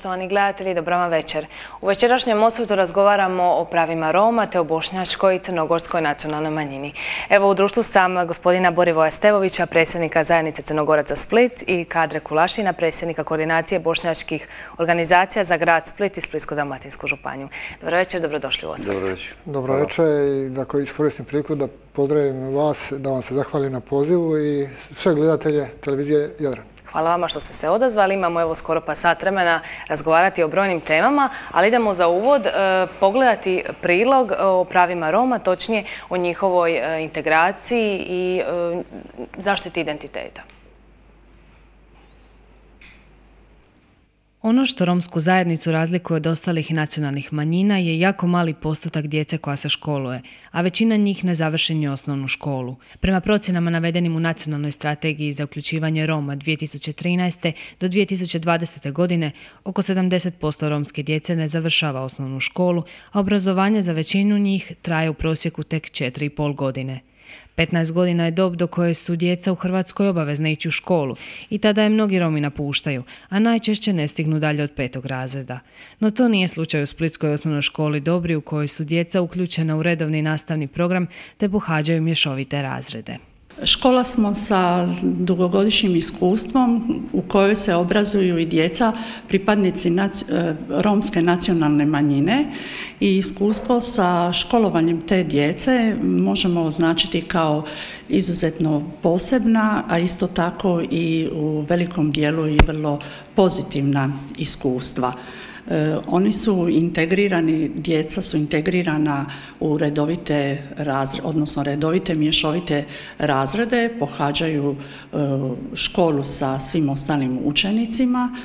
Poštovani gledatelji, dobrama večer. U večerašnjem osvetu razgovaramo o pravima Roma te o bošnjačkoj i crnogorskoj nacionalnoj manjini. Evo u društvu sam gospodina Borivoja Stevovića, predsjednika zajednice Crnogoraca Split i Kadre Kulašina, predsjednika koordinacije bošnjačkih organizacija za grad Split i Splitsko-Dalmatinsku županju. Dobro večer, dobrodošli u osvet. Dobro večer. Dobro večer i da koji iskoristim priliku da pozdravim vas, da vam se zahvalim na pozivu i sve gledatelje televizije Jadran. Hvala vama što ste se odazvali. Imamo evo skoro pa sat vremena razgovarati o brojnim temama, ali idemo za uvod e, pogledati prilog e, o pravima Roma, točnije o njihovoj e, integraciji i e, zaštiti identiteta. Ono što romsku zajednicu razlikuje od ostalih nacionalnih manjina je jako mali postotak djece koja se školuje, a većina njih ne završeni osnovnu školu. Prema procjenama navedenim u Nacionalnoj strategiji za uključivanje Roma 2013. do 2020. godine, oko 70% romske djece ne završava osnovnu školu, a obrazovanje za većinu njih traje u prosjeku tek 4,5 godine. 15 godina je dob do koje su djeca u Hrvatskoj obavezne ići u školu i tada je mnogi Romi napuštaju, a najčešće ne stignu dalje od petog razreda. No to nije slučaj u Splitskoj osnovnoj školi Dobri u kojoj su djeca uključena u redovni nastavni program te pohađaju mješovite razrede. Škola smo sa dugogodišnjim iskustvom u kojoj se obrazuju i djeca pripadnici e, romske nacionalne manjine i iskustvo sa školovanjem te djece možemo označiti kao izuzetno posebna, a isto tako i u velikom dijelu i vrlo pozitivna iskustva. E, oni su integrirani, djeca su integrirana u redovite razrede, odnosno redovite mješovite razrede, pohađaju e, školu sa svim ostalim učenicima,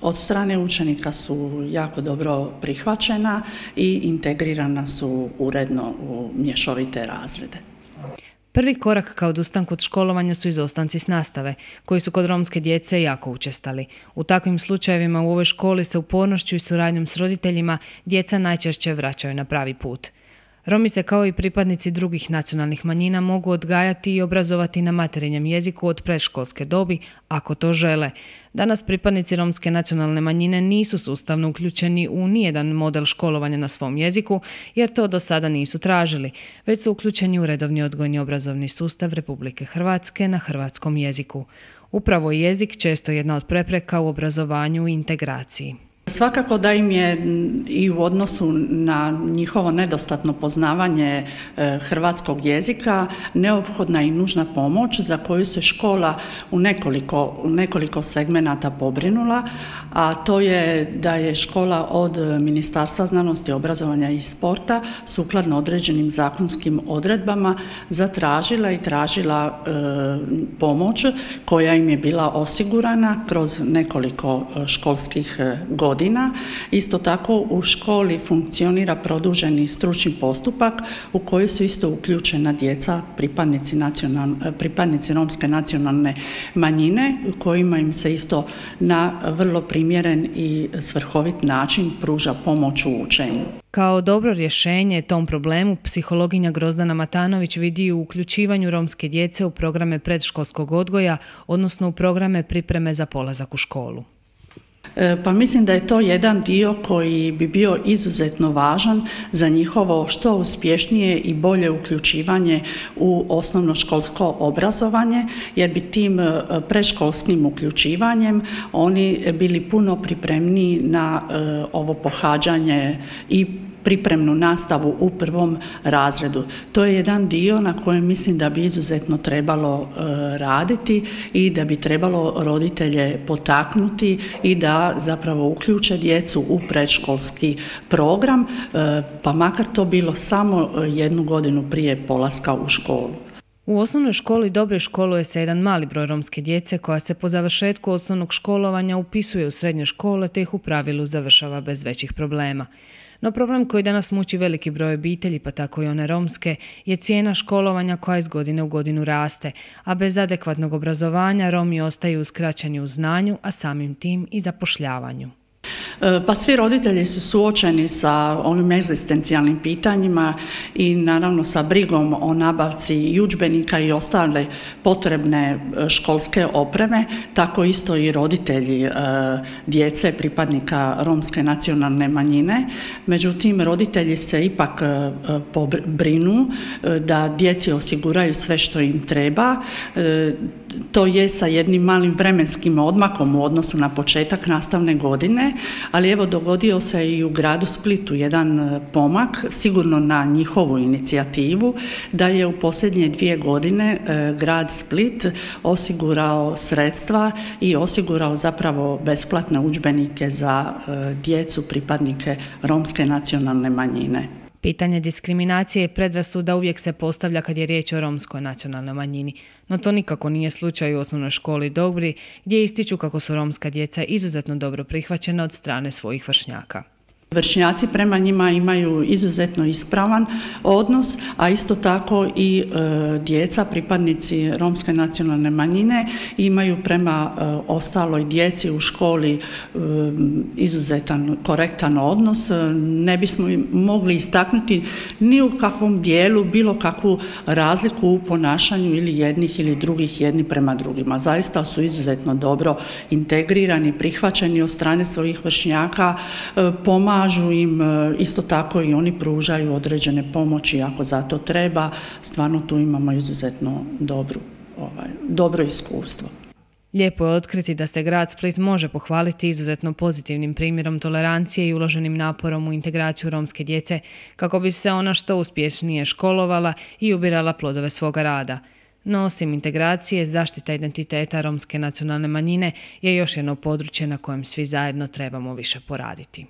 od strane učenika su jako dobro prihvaćena i integrirana su uredno u mješovite razrede. Prvi korak kao odustanku od školovanja su izostanci s nastave, koji su kod romske djece jako učestali. U takvim slučajevima u ovoj školi se upornošću i suradnjom s roditeljima djeca najčešće vraćaju na pravi put. Romi se kao i pripadnici drugih nacionalnih manjina mogu odgajati i obrazovati na materinjem jeziku od predškolske dobi, ako to žele. Danas pripadnici romske nacionalne manjine nisu sustavno uključeni u nijedan model školovanja na svom jeziku, jer to do sada nisu tražili, već su uključeni u redovni odgojni obrazovni sustav Republike Hrvatske na hrvatskom jeziku. Upravo jezik često je jedna od prepreka u obrazovanju i integraciji. Svakako da im je i u odnosu na njihovo nedostatno poznavanje e, hrvatskog jezika neophodna i nužna pomoć za koju se škola u nekoliko, u nekoliko segmenata pobrinula, a to je da je škola od Ministarstva znanosti, obrazovanja i sporta sukladno određenim zakonskim odredbama zatražila i tražila e, pomoć koja im je bila osigurana kroz nekoliko e, školskih e, godina godina. Isto tako u školi funkcionira produženi stručni postupak u koji su isto uključena djeca pripadnici, pripadnici romske nacionalne manjine kojima im se isto na vrlo primjeren i svrhovit način pruža pomoć u učenju. Kao dobro rješenje tom problemu psihologinja Grozdana Matanović vidi u uključivanju romske djece u programe predškolskog odgoja, odnosno u programe pripreme za polazak u školu. E, pa mislim da je to jedan dio koji bi bio izuzetno važan za njihovo što uspješnije i bolje uključivanje u osnovnoškolsko obrazovanje, jer bi tim e, preškolskim uključivanjem oni bili puno pripremniji na e, ovo pohađanje i pripremnu nastavu u prvom razredu. To je jedan dio na kojem mislim da bi izuzetno trebalo e, raditi i da bi trebalo roditelje potaknuti i da zapravo uključe djecu u predškolski program, e, pa makar to bilo samo jednu godinu prije polaska u školu. U osnovnoj školi dobre školuje se jedan mali broj romske djece koja se po završetku osnovnog školovanja upisuje u srednje škole te ih u pravilu završava bez većih problema. No problem koji danas muči veliki broj obitelji, pa tako i one romske, je cijena školovanja koja iz godine u godinu raste, a bez adekvatnog obrazovanja Romi ostaju uskraćeni u znanju, a samim tim i zapošljavanju. E, pa svi roditelji su suočeni sa ovim egzistencijalnim pitanjima i naravno sa brigom o nabavci i učbenika i ostale potrebne e, školske opreme, tako isto i roditelji e, djece pripadnika romske nacionalne manjine. Međutim, roditelji se ipak brinu da djeci osiguraju sve što im treba. To je sa jednim malim vremenskim odmakom u odnosu na početak nastavne godine, ali evo dogodio se i u gradu Splitu jedan e, pomak, sigurno na njihovu inicijativu, da je u posljednje dvije godine e, grad Split osigurao sredstva i osigurao zapravo besplatne učbenike za e, djecu pripadnike romske nacionalne manjine. Pitanje diskriminacije i predrasuda uvijek se postavlja kad je riječ o romskoj nacionalnoj manjini, no to nikako nije slučaj u osnovnoj školi Dobri, gdje ističu kako su romska djeca izuzetno dobro prihvaćena od strane svojih vršnjaka. Vršnjaci prema njima imaju izuzetno ispravan odnos, a isto tako i e, djeca, pripadnici romske nacionalne manjine imaju prema e, ostaloj djeci u školi e, izuzetan, korektan odnos. E, ne bismo mogli istaknuti ni u kakvom dijelu bilo kakvu razliku u ponašanju ili jednih ili drugih jedni prema drugima. Zaista su izuzetno dobro integrirani, prihvaćeni od strane svojih vršnjaka, e, pomagali pomažu im, e, isto tako i oni pružaju određene pomoći ako za to treba. Stvarno tu imamo izuzetno dobru, ovaj, dobro iskustvo. Lijepo je otkriti da se grad Split može pohvaliti izuzetno pozitivnim primjerom tolerancije i uloženim naporom u integraciju romske djece kako bi se ona što uspješnije školovala i ubirala plodove svoga rada. No osim integracije, zaštita identiteta romske nacionalne manjine je još jedno područje na kojem svi zajedno trebamo više poraditi.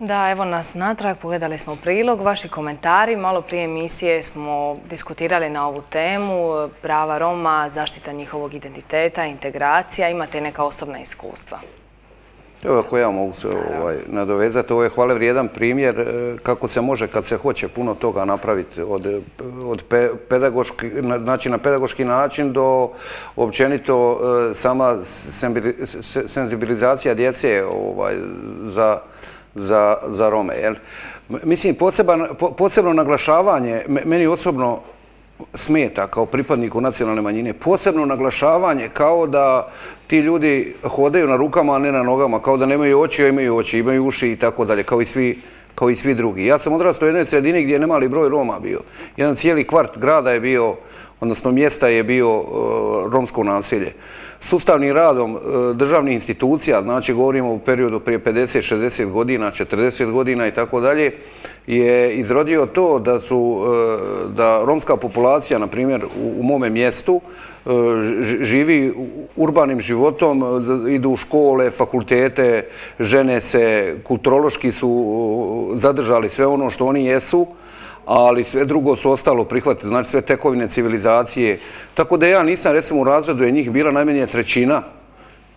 Da, evo nas natrag, pogledali smo prilog, vaši komentari. Malo prije emisije smo diskutirali na ovu temu, prava Roma, zaštita njihovog identiteta, integracija. Imate neka osobna iskustva? Evo, ako ja mogu se ovaj, nadovezati, ovo je hvale vrijedan primjer e, kako se može kad se hoće puno toga napraviti od, od pedagoški, znači na pedagoški način do općenito e, sama senzibilizacija djece ovaj, za za, za Rome. Jel? mislim, poseban, posebno naglašavanje, meni osobno smeta kao pripadniku nacionalne manjine, posebno naglašavanje kao da ti ljudi hodaju na rukama, a ne na nogama, kao da nemaju oči, a imaju oči, imaju uši i tako dalje, kao i svi kao i svi drugi. Ja sam odrastao u jednoj sredini gdje je nemali broj Roma bio. Jedan cijeli kvart grada je bio, odnosno mjesta je bio e, romsko nasilje sustavnim radom e, državnih institucija, znači govorimo u periodu prije 50, 60 godina, 40 godina i tako dalje, je izrodio to da su, e, da romska populacija, na primjer, u mome mjestu, živi urbanim životom, idu u škole, fakultete, žene se, kulturološki su zadržali sve ono što oni jesu, ali sve drugo su ostalo prihvatiti, znači sve tekovine civilizacije. Tako da ja nisam, recimo u razredu je njih bila najmenje trećina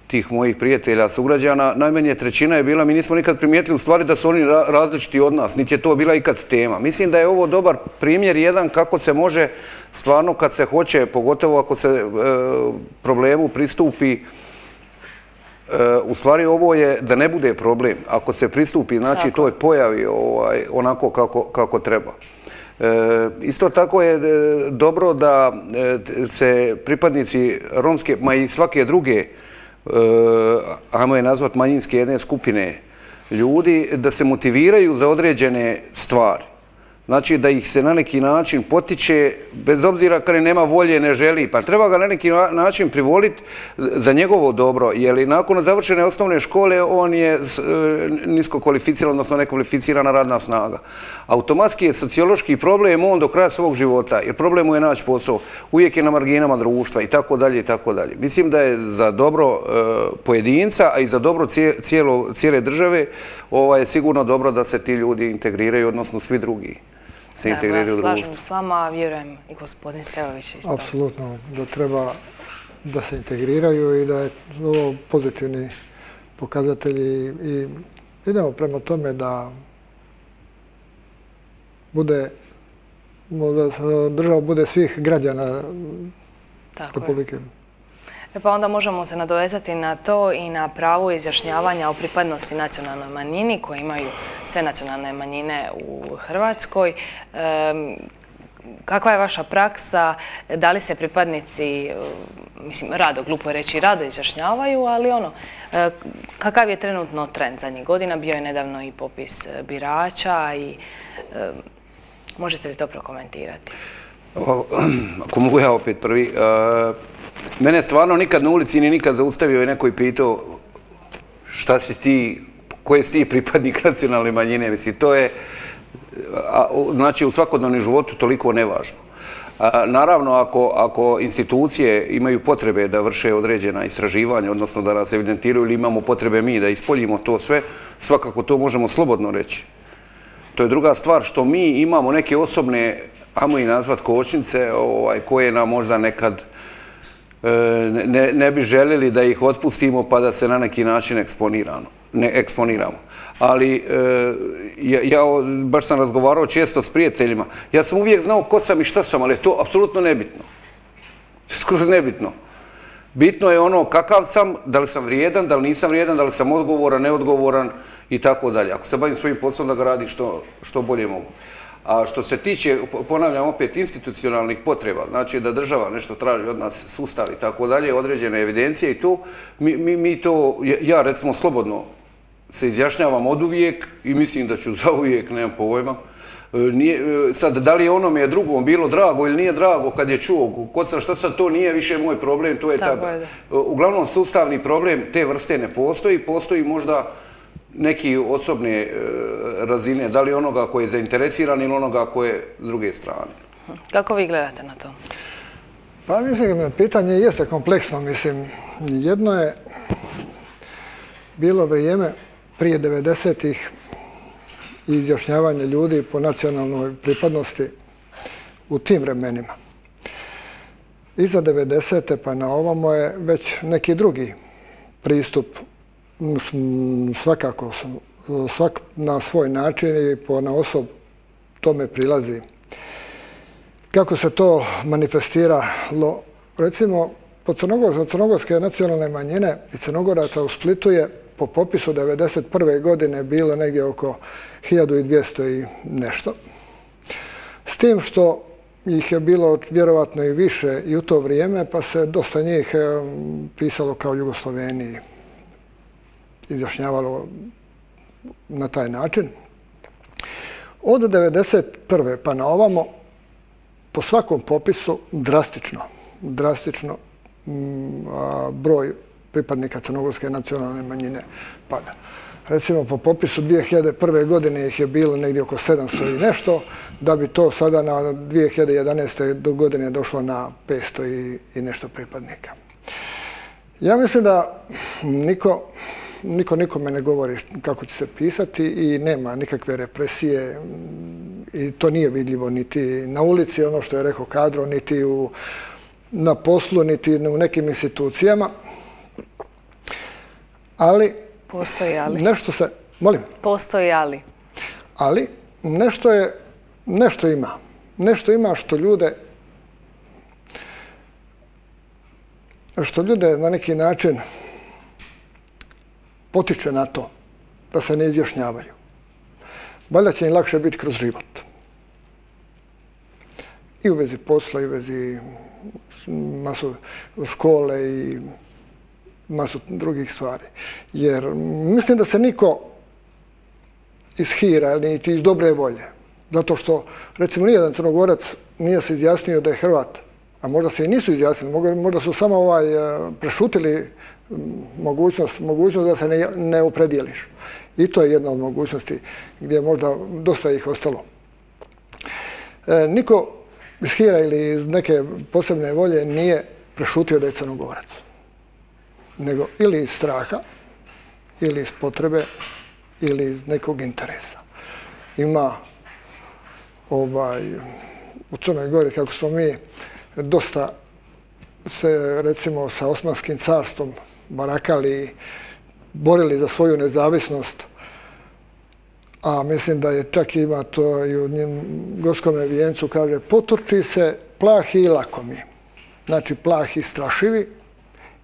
tih mojih prijatelja, sugrađana, najmenje trećina je bila, mi nismo nikad primijetili u stvari da su oni različiti od nas, niti je to bila ikad tema. Mislim da je ovo dobar primjer jedan kako se može stvarno kad se hoće, pogotovo ako se e, problemu pristupi, u stvari ovo je da ne bude problem. Ako se pristupi, znači to je pojavi ovaj, onako kako, kako treba. E, isto tako je e, dobro da se pripadnici romske, ma i svake druge, ajmo je nazvat manjinske jedne skupine ljudi, da se motiviraju za određene stvari. Znači da ih se na neki način potiče, bez obzira kada nema volje, ne želi, pa treba ga na neki način privoliti za njegovo dobro, jer nakon završene osnovne škole on je e, nisko kvalificiran, odnosno nekvalificirana radna snaga. Automatski je sociološki problem on do kraja svog života, jer problem mu je naći posao, uvijek je na marginama društva i tako dalje i tako dalje. Mislim da je za dobro e, pojedinca, a i za dobro cijele države, ovaj, sigurno dobro da se ti ljudi integriraju, odnosno svi drugi se integriraju u društvu. Slažem s vama, vjerujem i gospodin Stevović isto. Apsolutno, da treba da se integriraju i da je ovo pozitivni pokazatelji i idemo prema tome da bude da država bude svih građana Republike. E E pa onda možemo se nadovezati na to i na pravo izjašnjavanja o pripadnosti nacionalnoj manjini koje imaju sve nacionalne manjine u Hrvatskoj. Kakva je vaša praksa? Da li se pripadnici, mislim, rado, glupo je reći, rado izjašnjavaju, ali ono, e, kakav je trenutno trend zadnjih godina? Bio je nedavno i popis birača i možete li to prokomentirati? Ako mogu ja opet prvi, e, mene stvarno nikad na ulici ni nikad zaustavio i neko je pitao šta si ti, koje si ti pripadnik nacionalne manjine, mislim, to je, znači u svakodnevnom životu toliko nevažno. Naravno, ako, ako institucije imaju potrebe da vrše određena istraživanja, odnosno da nas evidentiraju ili imamo potrebe mi da ispoljimo to sve, svakako to možemo slobodno reći. To je druga stvar što mi imamo neke osobne, ajmo i nazvat kočnice, ovaj, koje nam možda nekad e, ne, ne bi željeli da ih otpustimo pa da se na neki način eksponiramo. Ne eksponiramo. Ali e, ja, ja baš sam razgovarao često s prijateljima. Ja sam uvijek znao ko sam i šta sam, ali je to apsolutno nebitno. Skroz nebitno. Bitno je ono kakav sam, da li sam vrijedan, da li nisam vrijedan, da li sam odgovoran, neodgovoran i tako dalje. Ako se bavim svojim poslom da ga radi što, što bolje mogu. A što se tiče, ponavljam opet, institucionalnih potreba, znači da država nešto traži od nas sustav i tako dalje, određene evidencije i to, mi, mi, mi to, ja recimo slobodno se izjašnjavam od uvijek i mislim da ću za uvijek, nemam pojma, e, Nije, e, sad, da li je onome je drugom bilo drago ili nije drago kad je čuo kod sam šta sad, to nije više moj problem, to je tako. Je. Uglavnom, sustavni problem te vrste ne postoji, postoji možda neki osobne e, razine, da li onoga koji je zainteresiran ili onoga koji je s druge strane. Kako vi gledate na to? Pa mislim, pitanje jeste kompleksno. Mislim, jedno je bilo vrijeme prije 90-ih i izjašnjavanje ljudi po nacionalnoj pripadnosti u tim vremenima. Iza 90. pa na ovamo je već neki drugi pristup svakako svak na svoj način i po na osob tome prilazi. Kako se to manifestiralo? Recimo, po Crnogor, crnogorske nacionalne manjine i crnogoraca u Splitu je po popisu 1991. godine bilo negdje oko 1200 i nešto. S tim što ih je bilo vjerovatno i više i u to vrijeme, pa se dosta njih pisalo kao Jugosloveniji izjašnjavalo na taj način. Od 1991. pa na ovamo, po svakom popisu, drastično, drastično mm, broj pripadnika crnogorske nacionalne manjine pada. Recimo, po popisu 2001. godine ih je bilo negdje oko 700 i nešto, da bi to sada na 2011. do godine došlo na 500 i, i nešto pripadnika. Ja mislim da niko niko nikome ne govori kako će se pisati i nema nikakve represije i to nije vidljivo niti na ulici, ono što je rekao kadro, niti u, na poslu, niti u nekim institucijama. Ali... Postoji ali. Nešto se... Molim? Postoji ali. Ali nešto je... Nešto ima. Nešto ima što ljude što ljude na neki način potiče na to da se ne izjašnjavaju. Valjda će im lakše biti kroz život. I u vezi posla, i u vezi masu škole i masu drugih stvari. Jer mislim da se niko iz hira, niti iz dobre volje, zato što, recimo, nijedan crnogorac nije se izjasnio da je Hrvat, a možda se i nisu izjasnili, možda su samo ovaj, prešutili mogućnost, mogućnost da se ne, ne upredijeliš. I to je jedna od mogućnosti gdje je možda dosta ih ostalo. E, niko iz hira ili iz neke posebne volje nije prešutio da je crnogorac. Nego ili iz straha, ili iz potrebe, ili iz nekog interesa. Ima ovaj, u Crnoj Gori, kako smo mi dosta se recimo sa Osmanskim carstvom barakali, borili za svoju nezavisnost. A mislim da je čak ima to i u njim gorskom vijencu, kaže, poturči se plahi i lakomi. Znači, plahi strašivi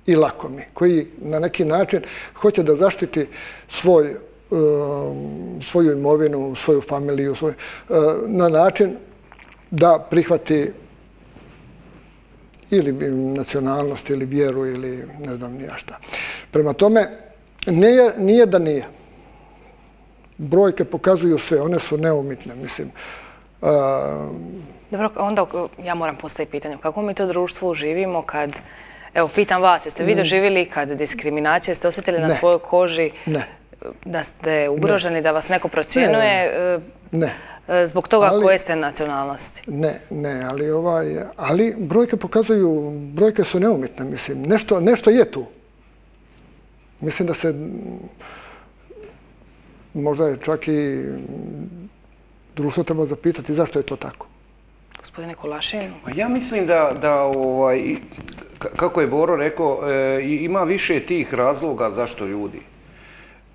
i lakomi, koji na neki način hoće da zaštiti svoj, um, svoju imovinu, svoju familiju, svoj, uh, na način da prihvati ili nacionalnost, ili vjeru, ili ne znam nija šta. Prema tome, nije, nije da nije. Brojke pokazuju sve, one su neumitne, mislim. Uh, Dobro, onda ja moram postaviti pitanje, kako mi to društvo živimo kad, evo, pitam vas, jeste vi doživjeli kad diskriminaciju, jeste osjetili na svojoj koži da ste ugroženi, da vas neko procjenuje? Ne. E, zbog toga koje ste nacionalnosti? Ne, ne, ali, ovaj, ali brojke pokazuju, brojke su neumitne, mislim, nešto, nešto je tu. Mislim da se, možda je čak i društvo treba zapitati zašto je to tako. Gospodine Kolašin? Ja mislim da, da ovaj, kako je Boro rekao, e, ima više tih razloga zašto ljudi.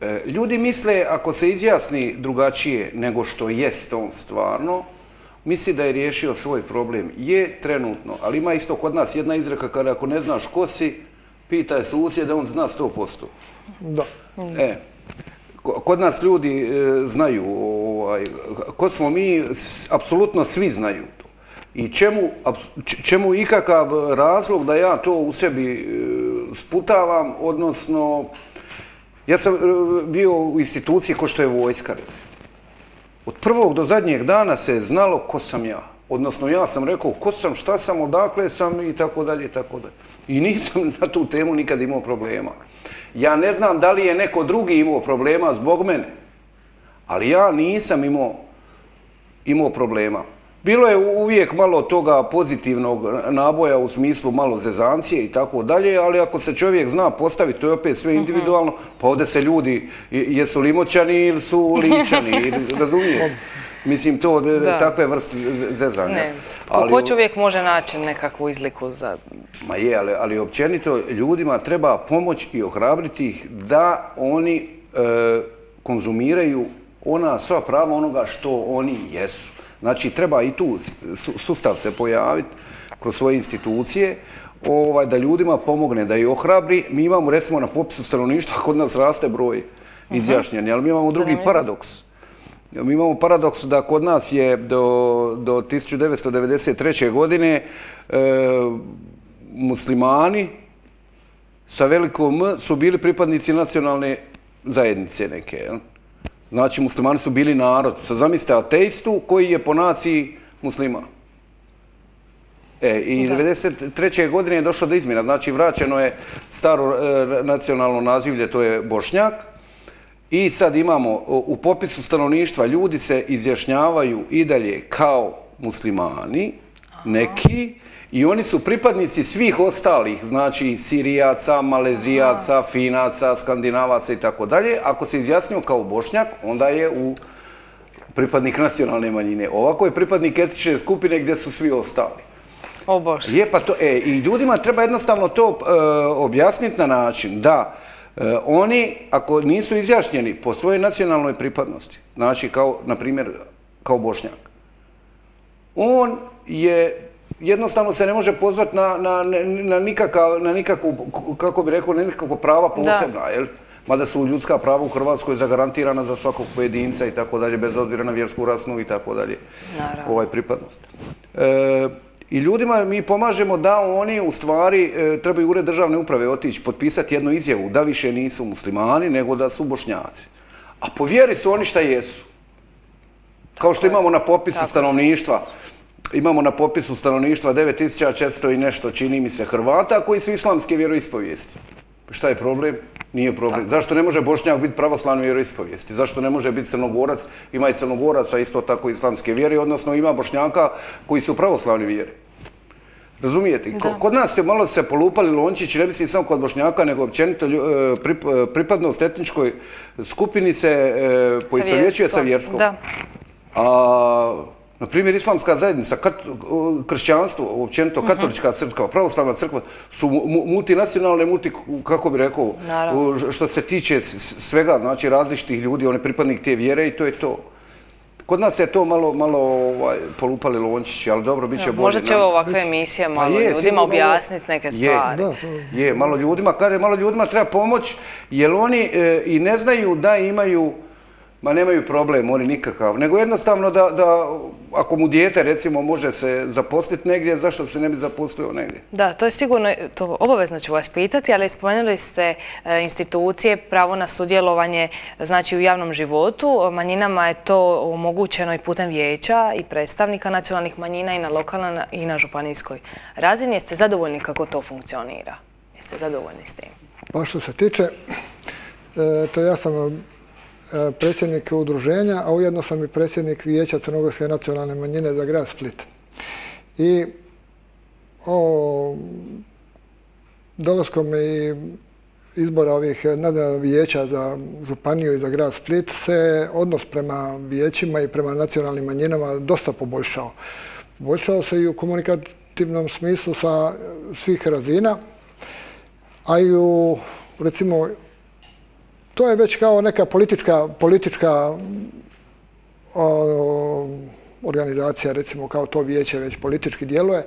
E, ljudi misle, ako se izjasni drugačije nego što jest on stvarno, misli da je riješio svoj problem. Je trenutno, ali ima isto kod nas jedna izreka kada ako ne znaš ko si, pitaj susjeda, on zna 100%. Da. E, kod nas ljudi e, znaju, ovaj, ko smo mi, apsolutno svi znaju to. I čemu, čemu ikakav razlog da ja to u sebi e, sputavam, odnosno, Ja sam e, bio u instituciji ko što je vojska, recimo. Od prvog do zadnjeg dana se je znalo ko sam ja. Odnosno, ja sam rekao ko sam, šta sam, odakle sam i tako dalje i tako dalje. I nisam na tu temu nikad imao problema. Ja ne znam da li je neko drugi imao problema zbog mene, ali ja nisam imao, imao problema. Bilo je uvijek malo toga pozitivnog naboja u smislu malo zezancije i tako dalje, ali ako se čovjek zna postaviti, to je opet sve mhm. individualno, pa ovdje se ljudi, jesu li moćani ili su ličani, razumije? Mislim, to takve vrste zezanja. Ne, ko hoće uvijek može naći nekakvu izliku za... Ma je, ali općenito ljudima treba pomoć i ohrabriti ih da oni e, konzumiraju ona sva prava onoga što oni jesu. Znači, treba i tu sustav se pojaviti kroz svoje institucije, ovaj, da ljudima pomogne, da ih ohrabri. Mi imamo, recimo, na popisu stanovništva, kod nas raste broj izjašnjeni, ali mi imamo drugi paradoks. Mi imamo paradoks da kod nas je do, do 1993. godine e, muslimani sa velikom M su bili pripadnici nacionalne zajednice neke. Jel? Znači, muslimani su bili narod. Sad zamislite ateistu koji je po naciji musliman. E, I 1993. godine je došlo do izmjena. Znači, vraćeno je staro e, nacionalno nazivlje, to je Bošnjak. I sad imamo, u popisu stanovništva ljudi se izjašnjavaju i dalje kao muslimani, neki, I oni su pripadnici svih ostalih, znači Sirijaca, Malezijaca, Finaca, Skandinavaca i tako dalje. Ako se izjasnio kao Bošnjak, onda je u pripadnik nacionalne manjine. Ovako je pripadnik etične skupine gdje su svi ostali. O Bože. Je pa to, e, I ljudima treba jednostavno to e, objasniti na način da e, oni, ako nisu izjašnjeni po svojoj nacionalnoj pripadnosti, znači kao, na primjer, kao Bošnjak, on je jednostavno se ne može pozvati na, na, na, nikakav, na nikakvu, kako bi rekao, nikakvo prava posebna, da. jel? Mada su ljudska prava u Hrvatskoj zagarantirana za svakog pojedinca i tako dalje, bez odvira na vjersku rasnu i tako dalje, ovaj pripadnost. E, I ljudima mi pomažemo da oni u stvari e, trebaju ured državne uprave otići, potpisati jednu izjavu da više nisu muslimani, nego da su bošnjaci. A po vjeri su oni šta jesu. Kao što imamo na popisu stanovništva, imamo na popisu stanovništva 9400 i nešto, čini mi se, Hrvata koji su islamske vjeroispovijesti. Šta je problem? Nije problem. Zašto ne može Bošnjak biti pravoslavni vjeroispovijesti? Zašto ne može biti crnogorac? Ima i crnogoraca isto tako islamske vjere, odnosno ima Bošnjaka koji su pravoslavni vjeri. Razumijete? Kod nas se malo se polupali lončići, ne mislim samo kod Bošnjaka, nego općenito e, pripadnost etničkoj skupini se e, poistovjećuje sa vjerskom. Da. A Na primjer, islamska zajednica, kat, kršćanstvo, uopćenito mhm. katolička crkva, pravoslavna crkva, su multinacionalne, multi, kako bi rekao, Naravno. što se tiče svega, znači različitih ljudi, on je pripadnik te vjere i to je to. Kod nas je to malo, malo ovaj, polupali lončići, ali dobro, bit će bolje. Možda će ovakve emisije pa malo ljudima objasniti neke stvari. Je, je, malo ljudima, kaže, malo ljudima treba pomoć, jer oni e, i ne znaju da imaju ma nemaju problem, oni nikakav, nego jednostavno da, da ako mu dijete recimo može se zaposliti negdje, zašto se ne bi zaposlio negdje? Da, to je sigurno, to obavezno ću vas pitati, ali spomenuli ste e, institucije, pravo na sudjelovanje znači u javnom životu. Manjinama je to omogućeno i putem vijeća i predstavnika nacionalnih manjina i na lokalnoj i na županijskoj razini. Jeste zadovoljni kako to funkcionira? Jeste zadovoljni s tim? Pa što se tiče, e, to ja sam E, E, predsjednik udruženja, a ujedno sam i predsjednik Vijeća Crnogorske nacionalne manjine za grad Split. I o dolazkom i izbora ovih vijeća za Županiju i za grad Split se odnos prema vijećima i prema nacionalnim manjinama dosta poboljšao. Poboljšao se i u komunikativnom smislu sa svih razina, a i u recimo to je već kao neka politička, politička organizacija, recimo kao to vijeće već politički djeluje,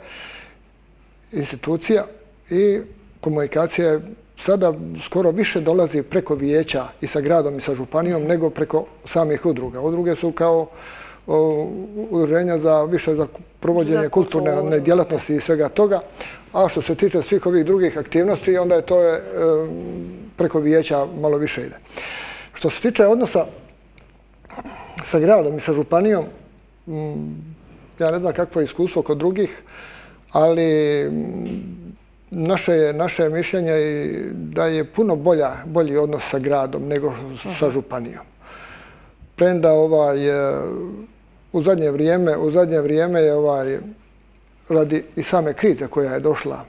institucija i komunikacija sada skoro više dolazi preko vijeća i sa gradom i sa županijom nego preko samih udruga. Udruge su kao udruženja za više za provođenje kulturne djelatnosti i svega toga, a što se tiče svih ovih drugih aktivnosti, onda je to je, preko vijeća malo više ide. Što se tiče odnosa sa gradom i sa županijom, mm, ja ne znam kakvo je iskustvo kod drugih, ali mm, naše je, naše mišljenje da je puno bolja, bolji odnos sa gradom nego sa mhm. županijom. Prenda ovaj, u zadnje vrijeme, u zadnje vrijeme je ovaj, radi i same krize koja je došla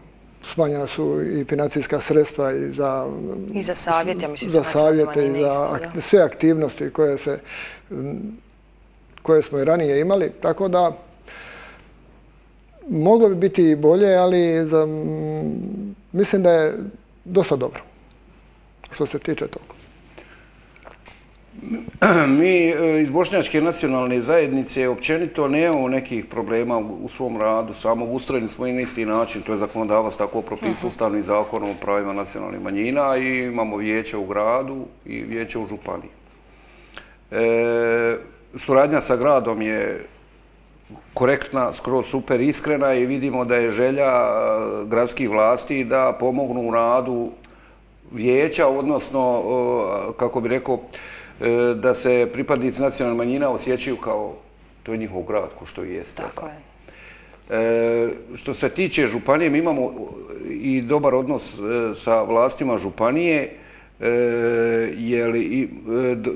smanjena su i financijska sredstva i za... I za savjet, ja mislim, za savjete i za sve aktivnosti koje se koje smo i ranije imali, tako da moglo bi biti i bolje, ali za, mislim da je dosta dobro što se tiče toga. Mi e, iz Bošnjačke nacionalne zajednice općenito nemamo nekih problema u svom radu, samo ustrojeni smo i na isti način, to je zakonodavac tako propisao ustavni zakon o pravima nacionalnih manjina i imamo vijeće u gradu i vijeće u županiji. E, suradnja sa gradom je korektna, skoro super iskrena i vidimo da je želja e, gradskih vlasti da pomognu u radu vijeća, odnosno, kako bi rekao, da se pripadnici nacionalne manjina osjećaju kao to je njihov grad, ko što i jest. Tako je. E, što se tiče Županije, mi imamo i dobar odnos e, sa vlastima Županije, jer i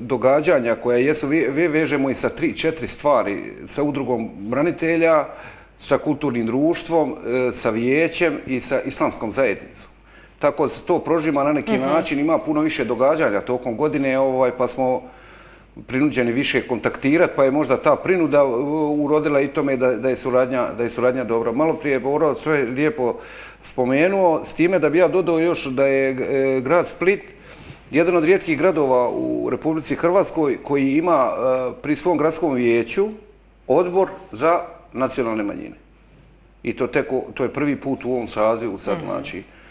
događanja koja jesu, vi vežemo i sa tri, četiri stvari, sa udrugom branitelja, sa kulturnim društvom, sa vijećem i sa islamskom zajednicom tako se to prožima na neki mhm. način, ima puno više događanja tokom godine, ovaj, pa smo prinuđeni više kontaktirati, pa je možda ta prinuda urodila i tome da, da, je, suradnja, da je suradnja dobra. Malo prije je Boro sve lijepo spomenuo, s time da bi ja dodao još da je e, grad Split jedan od rijetkih gradova u Republici Hrvatskoj koji ima e, pri svom gradskom vijeću odbor za nacionalne manjine. I to, teko, to je prvi put u ovom sazivu sad, mm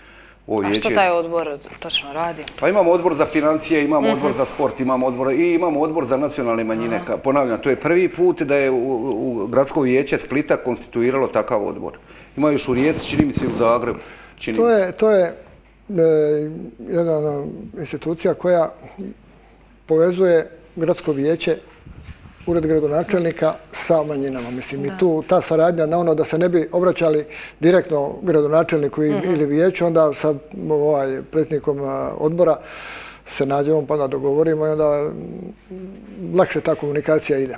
A što taj odbor točno radi? Pa imamo odbor za financije, imamo mhm. odbor za sport, imamo odbor i imamo odbor za nacionalne manjine. Ponavljam, to je prvi put da je u, gradsko vijeće Splita konstituiralo takav odbor. Ima još u Rijeci, čini mi se u Zagrebu. to je, to je e, jedna institucija koja povezuje gradsko vijeće ured gradonačelnika sa manjinama. Mislim, i tu ta saradnja na ono da se ne bi obraćali direktno gradonačelniku mhm. ili vijeću, onda sa ovaj, predsjednikom odbora se nađemo pa da dogovorimo i onda lakše ta komunikacija ide.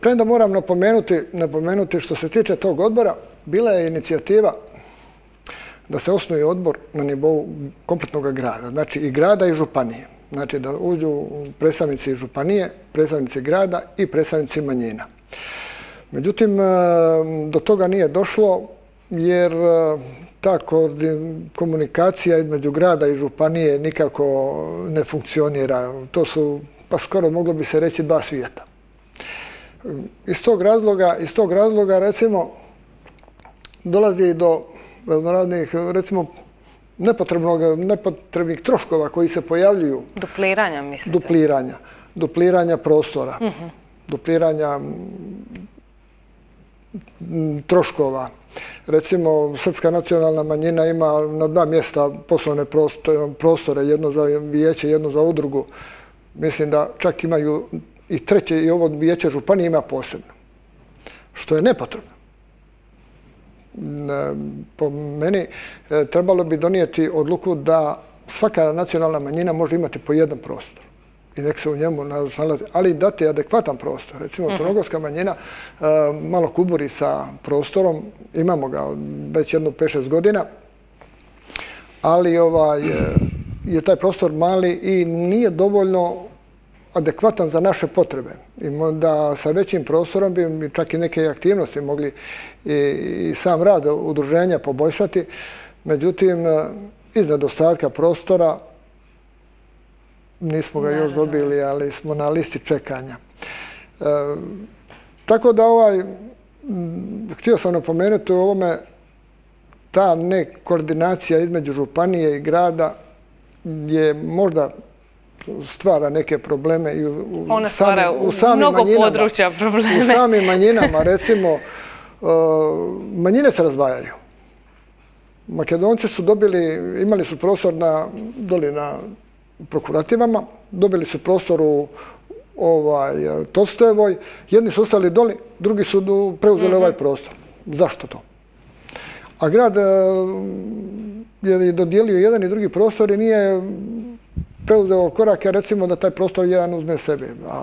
Premda moram napomenuti, napomenuti što se tiče tog odbora, bila je inicijativa da se osnuje odbor na nivou kompletnog grada, znači i grada i županije znači da uđu predstavnici županije, predstavnici grada i predstavnici manjina. Međutim, e, do toga nije došlo jer e, ta komunikacija između grada i županije nikako ne funkcionira. To su, pa skoro moglo bi se reći, dva svijeta. Iz tog razloga, iz tog razloga recimo, dolazi do raznoradnih, recimo, nepotrebnih troškova koji se pojavljuju. Dupliranja, mislite? Dupliranja. Dupliranja prostora. Uh Dupliranja troškova. Recimo, Srpska nacionalna manjina ima na dva mjesta poslovne prostore, jedno za vijeće, jedno za udrugu. Mislim da čak imaju i treće i ovo vijeće županije ima posebno. Što je nepotrebno. Po meni e, trebalo bi donijeti odluku da svaka nacionalna manjina može imati po jedan prostor i nek se u njemu nalazi, ali dati adekvatan prostor. Recimo, Crnogorska mhm. manjina e, malo kuburi sa prostorom, imamo ga već jedno 5-6 godina, ali ovaj, e, je taj prostor mali i nije dovoljno adekvatan za naše potrebe. I da sa većim prostorom bi čak i neke aktivnosti mogli i sam rad udruženja poboljšati. Međutim, e, iz nedostatka prostora nismo ga još dobili, ali smo na listi čekanja. E, tako da ovaj, htio sam napomenuti u ovome, ta nekoordinacija između županije i grada je možda stvara neke probleme i u, Ona stvara u, u mnogo područja probleme. U samim manjinama, recimo, uh, manjine se razvajaju. Makedonci su dobili, imali su prostor na, doli na prokurativama, dobili su prostor u ovaj, Tolstojevoj, jedni su ostali doli, drugi su preuzeli ovaj mhm. prostor. Zašto to? A grad uh, je dodijelio jedan i drugi prostor i nije preuzeo korake, recimo da taj prostor jedan uzme sebe, a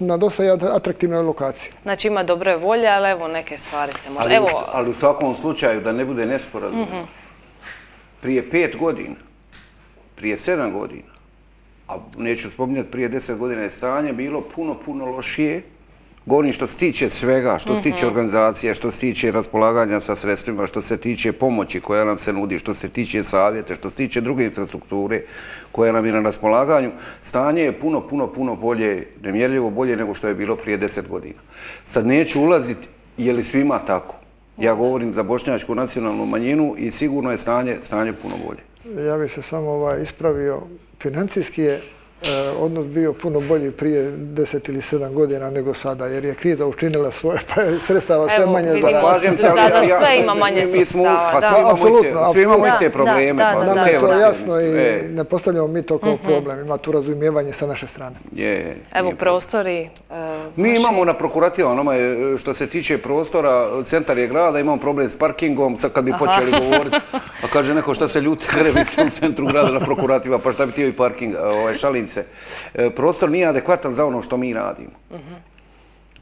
na dosta je atraktivnoj lokaciji. Znači ima dobre volje, ali evo neke stvari se može... Ali, evo... ali u svakom slučaju, da ne bude nesporazno, mm prije pet godina, prije sedam godina, a neću spominjati prije deset godina je stanje bilo puno, puno lošije, Govorim što se tiče svega, što se tiče mhm. organizacije, što se tiče raspolaganja sa sredstvima, što se tiče pomoći koja nam se nudi, što se tiče savjete, što se tiče druge infrastrukture koja nam je na raspolaganju, stanje je puno, puno, puno bolje, nemjerljivo bolje nego što je bilo prije deset godina. Sad neću ulaziti je li svima tako. Ja govorim za bošnjačku nacionalnu manjinu i sigurno je stanje, stanje puno bolje. Ja bih se samo ovaj ispravio. Financijski je E, odnos bio puno bolji prije 10 ili 7 godina nego sada, jer je Krida učinila svoje pa je sredstava sve manje za... Pa slažem se, ali sve ima manje sredstava. Pa svi imamo, iste, svi imamo iste probleme. Pa Nam je to jasno i e. ne postavljamo mi to kao mhm. problem. Ima tu razumijevanje sa naše strane. Je, Evo prostori... E, mi imamo na prokurativa, onoma je, što se tiče prostora, centar je grada, imamo problem s parkingom, sad kad bi počeli govoriti, a kaže neko šta se ljuti, grebi se u centru grada na prokurativa, pa šta bi ti i parking, ovaj, šalim se. E, prostor nije adekvatan za ono što mi radimo.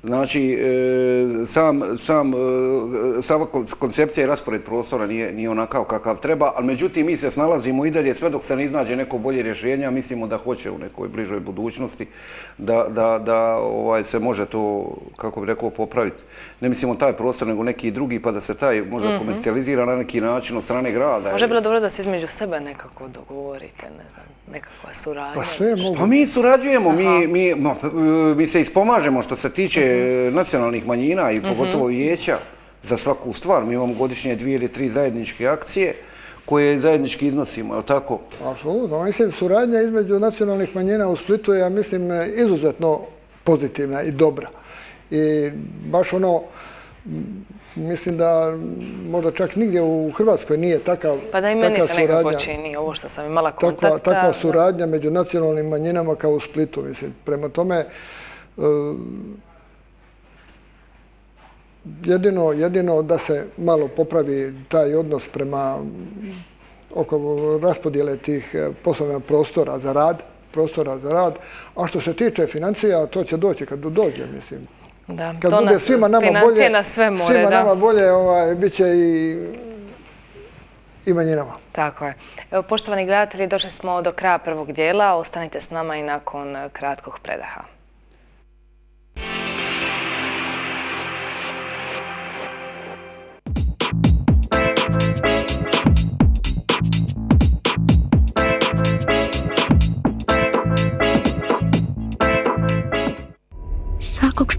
Znači, e, sam, sam, e, sama koncepcija i raspored prostora nije, nije onakav kakav treba, ali međutim mi se snalazimo i dalje sve dok se ne iznađe neko bolje rješenje, a mislimo da hoće u nekoj bližoj budućnosti da, da, da ovaj, se može to, kako bi rekao, popraviti. Ne mislimo taj prostor, nego neki drugi, pa da se taj možda mm komercijalizira na neki način od strane grada. Može bilo dobro da se između sebe nekako dogovorite, ne znam, nekakva suradnja. Pa sve mogu. Pa mi surađujemo, mi, mi, mi se ispomažemo što se tiče nacionalnih manjina i pogotovo vijeća za svaku stvar. Mi imamo godišnje dvije ili tri zajedničke akcije koje zajednički iznosimo, je li tako? Apsolutno. Mislim, suradnja između nacionalnih manjina u Splitu je, ja mislim, izuzetno pozitivna i dobra. I baš ono, mislim da možda čak nigdje u Hrvatskoj nije takav Pa da i meni se nekako čini ovo što sam imala kontakta. Takva, takva suradnja među nacionalnim manjinama kao u Splitu, mislim. Prema tome, jedino, jedino da se malo popravi taj odnos prema oko raspodjele tih eh, poslovnih prostora za rad, prostora za rad, a što se tiče financija, to će doći kad dođe, mislim. Da, kad to bude nas, svima nama bolje, na sve more, svima da. nama bolje, ovaj, bit će i, i manjinama. Tako je. Evo, poštovani gledatelji, došli smo do kraja prvog dijela. Ostanite s nama i nakon kratkog predaha.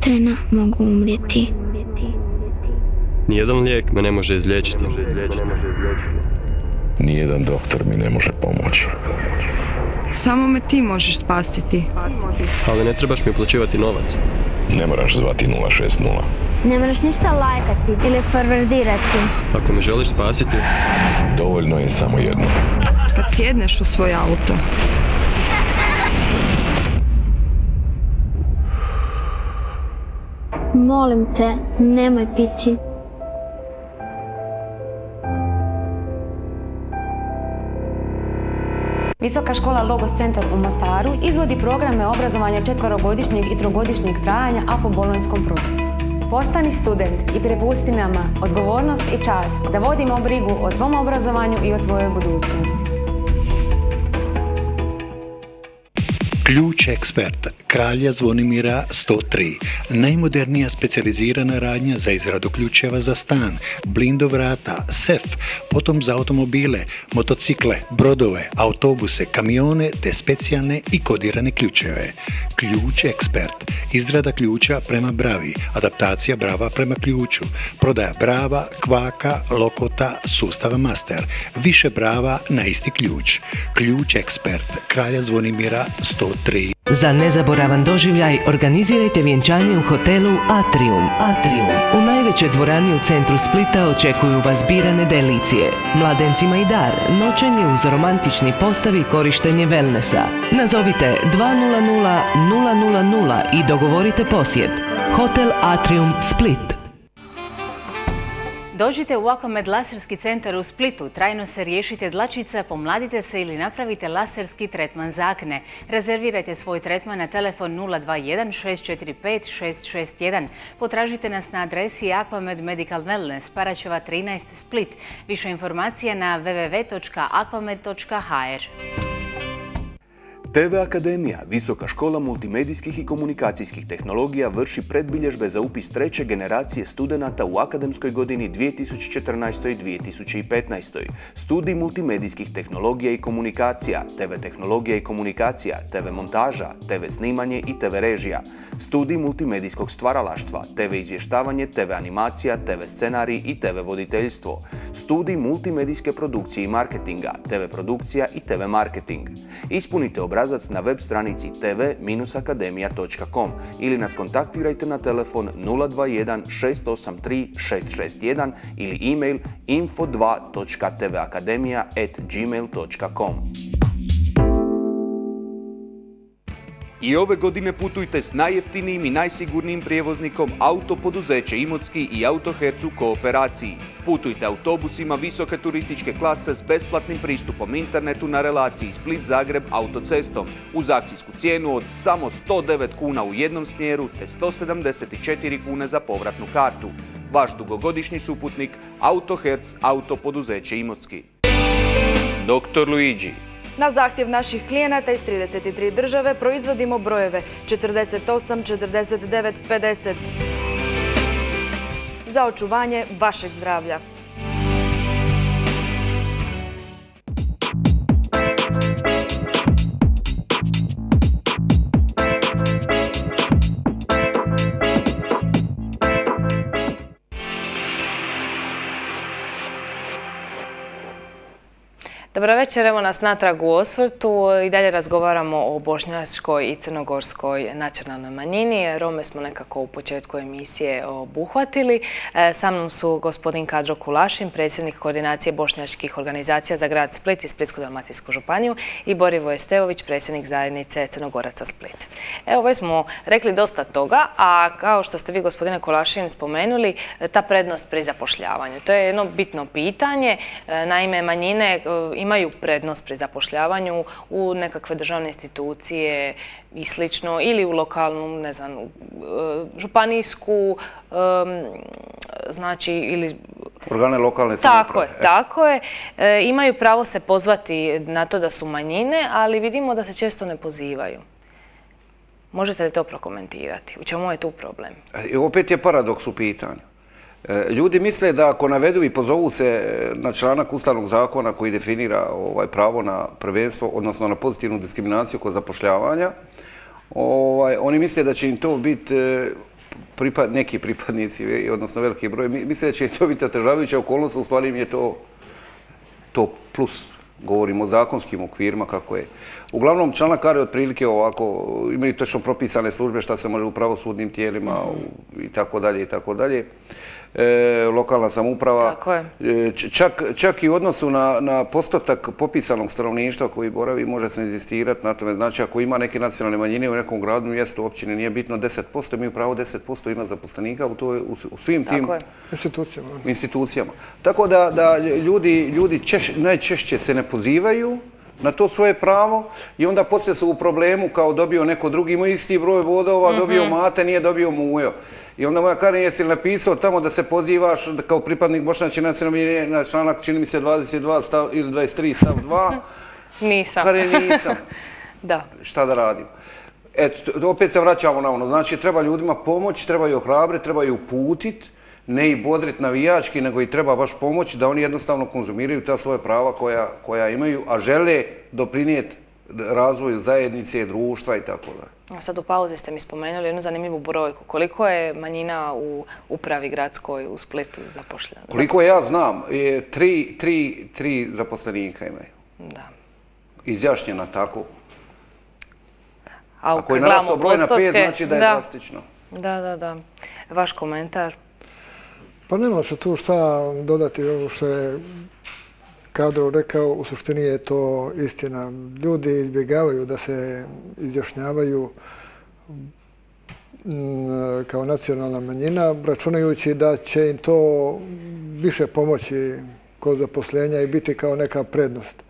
Trena mogu umrijeti. Nijedan lijek me ne može izliječiti. Nijedan doktor mi ne može pomoći. Samo me ti možeš spasiti. Ali ne trebaš mi uplaćivati novac. Ne moraš zvati 060. Ne moraš ništa lajkati ili forwardirati. Ako me želiš spasiti, Dovoljno je samo jedno. Kad sjedneš u svoj auto. Molim te, nemoj piti. Visoka škola Logos Centar u Mostaru izvodi programe obrazovanja četverogodišnjeg i trogodišnjeg trajanja, a po bolonjskom procesu. Postani student i prepusti nama odgovornost i čast da vodimo brigu o tvom obrazovanju i o tvojoj budućnosti. Ključ ekspert Kralja Zvonimira 103. Najmodernija specijalizirana radnja za izradu ključeva za stan, blindo vrata, sef, potom za automobile, motocikle, brodove, autobuse, kamione te specijalne i kodirane ključeve. Ključ ekspert. Izrada ključa prema bravi, adaptacija brava prema ključu, prodaja brava, kvaka, lokota, sustava master, više brava na isti ključ. Ključ ekspert Kralja Zvonimira 103. Za nezaboravan doživljaj organizirajte vjenčanje u hotelu Atrium. Atrium. U najvećoj dvorani u centru Splita očekuju vas birane delicije. Mladencima i dar, noćenje uz romantični postavi i korištenje wellnessa. Nazovite 200 000 i dogovorite posjet. Hotel Atrium Split. Dođite u Aquamed laserski centar u Splitu, trajno se riješite dlačica, pomladite se ili napravite laserski tretman za akne. Rezervirajte svoj tretman na telefon 021 645 661. Potražite nas na adresi Aquamed Medical Wellness, Paraćeva 13 Split. Više informacija na www.aquamed.hr. TV Akademija, Visoka škola multimedijskih i komunikacijskih tehnologija, vrši predbilježbe za upis treće generacije studenta u akademskoj godini 2014. i 2015. Studij multimedijskih tehnologija i komunikacija, TV tehnologija i komunikacija, TV montaža, TV snimanje i TV režija, studij multimedijskog stvaralaštva, TV izvještavanje, TV animacija, TV scenarij i TV voditeljstvo, studij multimedijske produkcije i marketinga, TV produkcija i TV marketing. Ispunite obrazac na web stranici tv-akademija.com ili nas kontaktirajte na telefon 021 683 661 ili e-mail info2.tvakademija.gmail.com. I ove godine putujte s najjeftinijim i najsigurnijim prijevoznikom Autopoduzeće Imotski i Autohercu Kooperaciji. Putujte autobusima visoke turističke klase s besplatnim pristupom internetu na relaciji Split-Zagreb autocestom uz akcijsku cijenu od samo 109 kuna u jednom smjeru te 174 kune za povratnu kartu. Vaš dugogodišnji suputnik Autoherc Autopoduzeće Imotski. Dr. Luigi Na zahtjev naših klijenata iz 33 države proizvodimo brojeve 48, 49, 50 za očuvanje vašeg zdravlja. Dobro večer, evo nas natrag u osvrtu i dalje razgovaramo o bošnjačkoj i crnogorskoj nacionalnoj manjini. Rome smo nekako u početku emisije obuhvatili. E, sa mnom su gospodin Kadro Kulašin, predsjednik koordinacije bošnjačkih organizacija za grad Split i Splitsko-Dalmatijsku županiju i Borivo Estevović, predsjednik zajednice Crnogoraca Split. Evo, već smo rekli dosta toga, a kao što ste vi, gospodine Kulašin, spomenuli, ta prednost pri zapošljavanju. To je jedno bitno pitanje. E, naime, manjine imaju imaju prednost pri zapošljavanju u nekakve državne institucije i slično, ili u lokalnu, ne znam, e, županijsku, znači, ili... Organe lokalne Tako je, tako je. E, imaju pravo se pozvati na to da su manjine, ali vidimo da se često ne pozivaju. Možete li to prokomentirati? U čemu je tu problem? E, opet je paradoks u pitanju. E, ljudi misle da ako navedu i pozovu se e, na članak Ustavnog zakona koji definira ovaj pravo na prvenstvo, odnosno na pozitivnu diskriminaciju kod zapošljavanja, ovaj, oni misle da će im to biti e, pripad, neki pripadnici, odnosno veliki broj, misle da će to biti otežavajuća okolnost, u stvari im je to, to plus govorimo o zakonskim okvirima kako je. Uglavnom, članak Kare otprilike ovako, imaju točno propisane službe šta se može u pravosudnim tijelima i tako dalje i tako dalje. E, lokalna samuprava. Tako je. E, čak, čak i u odnosu na, na postotak popisanog stanovništva koji boravi može se inzistirati na tome. Znači, ako ima neke nacionalne manjine u nekom gradu, mjestu, općine, nije bitno 10%, mi pravo 10% ima zaposlenika u, to, u, u svim Tako tim institucijama. institucijama. Tako da, da ljudi, ljudi češ, najčešće se ne pozivaju na to svoje pravo i onda poslije su u problemu kao dobio neko drugi, ima isti broj vodova, dobio mate, nije dobio mujo. I onda moja Karin, jesi li napisao tamo da se pozivaš kao pripadnik Bošnjače nacionalne manjine na članak, čini mi se 22 stav, ili 23 stav 2? Nisam. Karin, nisam. Da. Šta da radim? Eto, to- opet se vraćamo na ono. Znači, treba ljudima pomoć, treba ih ohrabriti, treba ih uputit, ne i bodrit navijački, nego i treba baš pomoć da oni jednostavno konzumiraju ta svoje prava koja, koja imaju, a žele doprinijeti razvoju zajednice, društva i tako da. Sad u pauzi ste mi spomenuli jednu zanimljivu brojku. Koliko je manjina u upravi gradskoj u Splitu zapošljena? Koliko ja znam, je tri, tri, tri zaposlenika imaju. Da. Izjašnjena tako. A Ako je narastao broj na pet, znači da je da. drastično. Da, da, da. Vaš komentar? Pa nema se tu šta dodati ovo što je kadro rekao, u suštini je to istina. Ljudi izbjegavaju da se izjašnjavaju mm, kao nacionalna manjina, računajući da će im to više pomoći kod zaposlenja i biti kao neka prednost.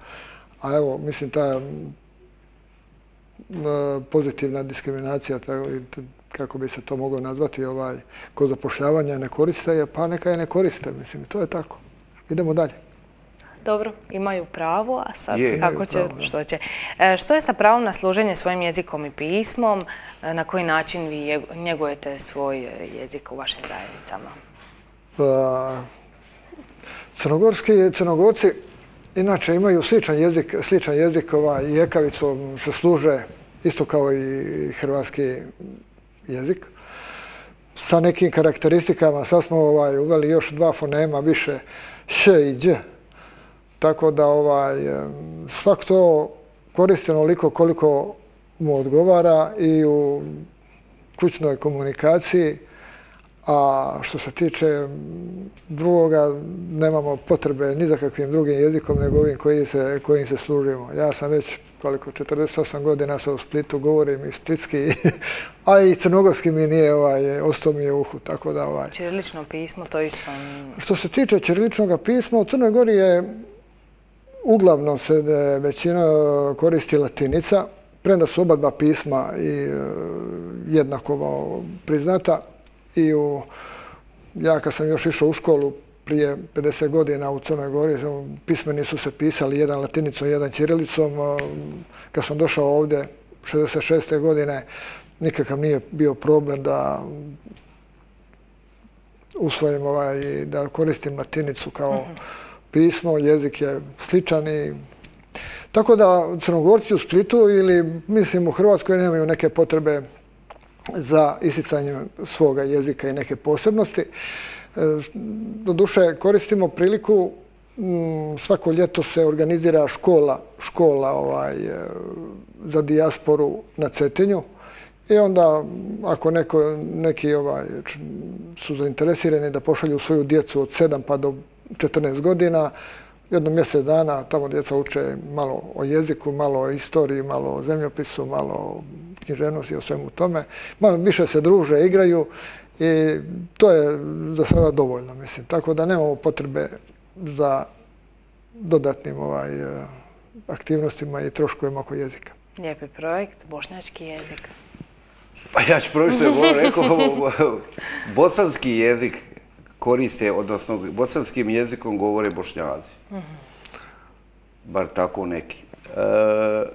A evo, mislim, ta pozitivna diskriminacija, kako bi se to moglo nazvati, ovaj, kod zapošljavanja ne koriste je, pa neka je ne koriste, mislim, to je tako. Idemo dalje. Dobro, imaju pravo, a sad Je. kako će, pravo, što će. E, što je sa pravom na služenje svojim jezikom i pismom? E, Na koji način vi je- njegujete svoj jezik u vašim zajednicama? Crnogorski crnogorci inače imaju sličan jezik, sličan jezik ovaj, i ekavicom se služe isto kao i hrvatski jezik. Sa nekim karakteristikama, sad smo ovaj, uveli još dva fonema više, š i đ. Tako da ovaj, svak to koristi onoliko koliko mu odgovara i u kućnoj komunikaciji, a što se tiče drugoga, nemamo potrebe ni za kakvim drugim jezikom nego ovim koji se, kojim se služimo. Ja sam već koliko, 48 godina sa u Splitu, govorim i splitski, a i crnogorski mi nije, ovaj, ostao mi je uhu, tako da ovaj. Čirilično pismo, to isto... Što se tiče ćiriličnog pisma, u Crnoj Gori je uglavnom se e, većina koristi latinica, premda su oba dva pisma i e, jednako priznata. I u, ja kad sam još išao u školu prije 50 godina u Crnoj Gori, pismeni su se pisali jedan latinicom, jedan ćirilicom. Kad sam došao ovdje 66. godine, nikakav nije bio problem da usvojim ovaj, da koristim latinicu kao pismo, jezik je sličan i tako da crnogorci u Splitu ili mislim u Hrvatskoj nemaju neke potrebe za isticanje svoga jezika i neke posebnosti. E, doduše koristimo priliku mm, svako ljeto se organizira škola, škola ovaj, e, za dijasporu na Cetinju. I onda, ako neko, neki ovaj, su zainteresirani da pošalju svoju djecu od 7 pa do 14 godina, jedno mjesec dana tamo djeca uče malo o jeziku, malo o istoriji, malo o zemljopisu, malo o književnosti i o svemu tome. Malo više se druže, igraju i to je za sada dovoljno, mislim. Tako da nemamo potrebe za dodatnim ovaj, eh, aktivnostima i troškovima oko jezika. Lijepi projekt, bošnjački jezik. Pa ja ću prvo što je Boro rekao, bosanski jezik koriste, odnosno bosanskim jezikom govore bošnjaci. Bar tako neki. E,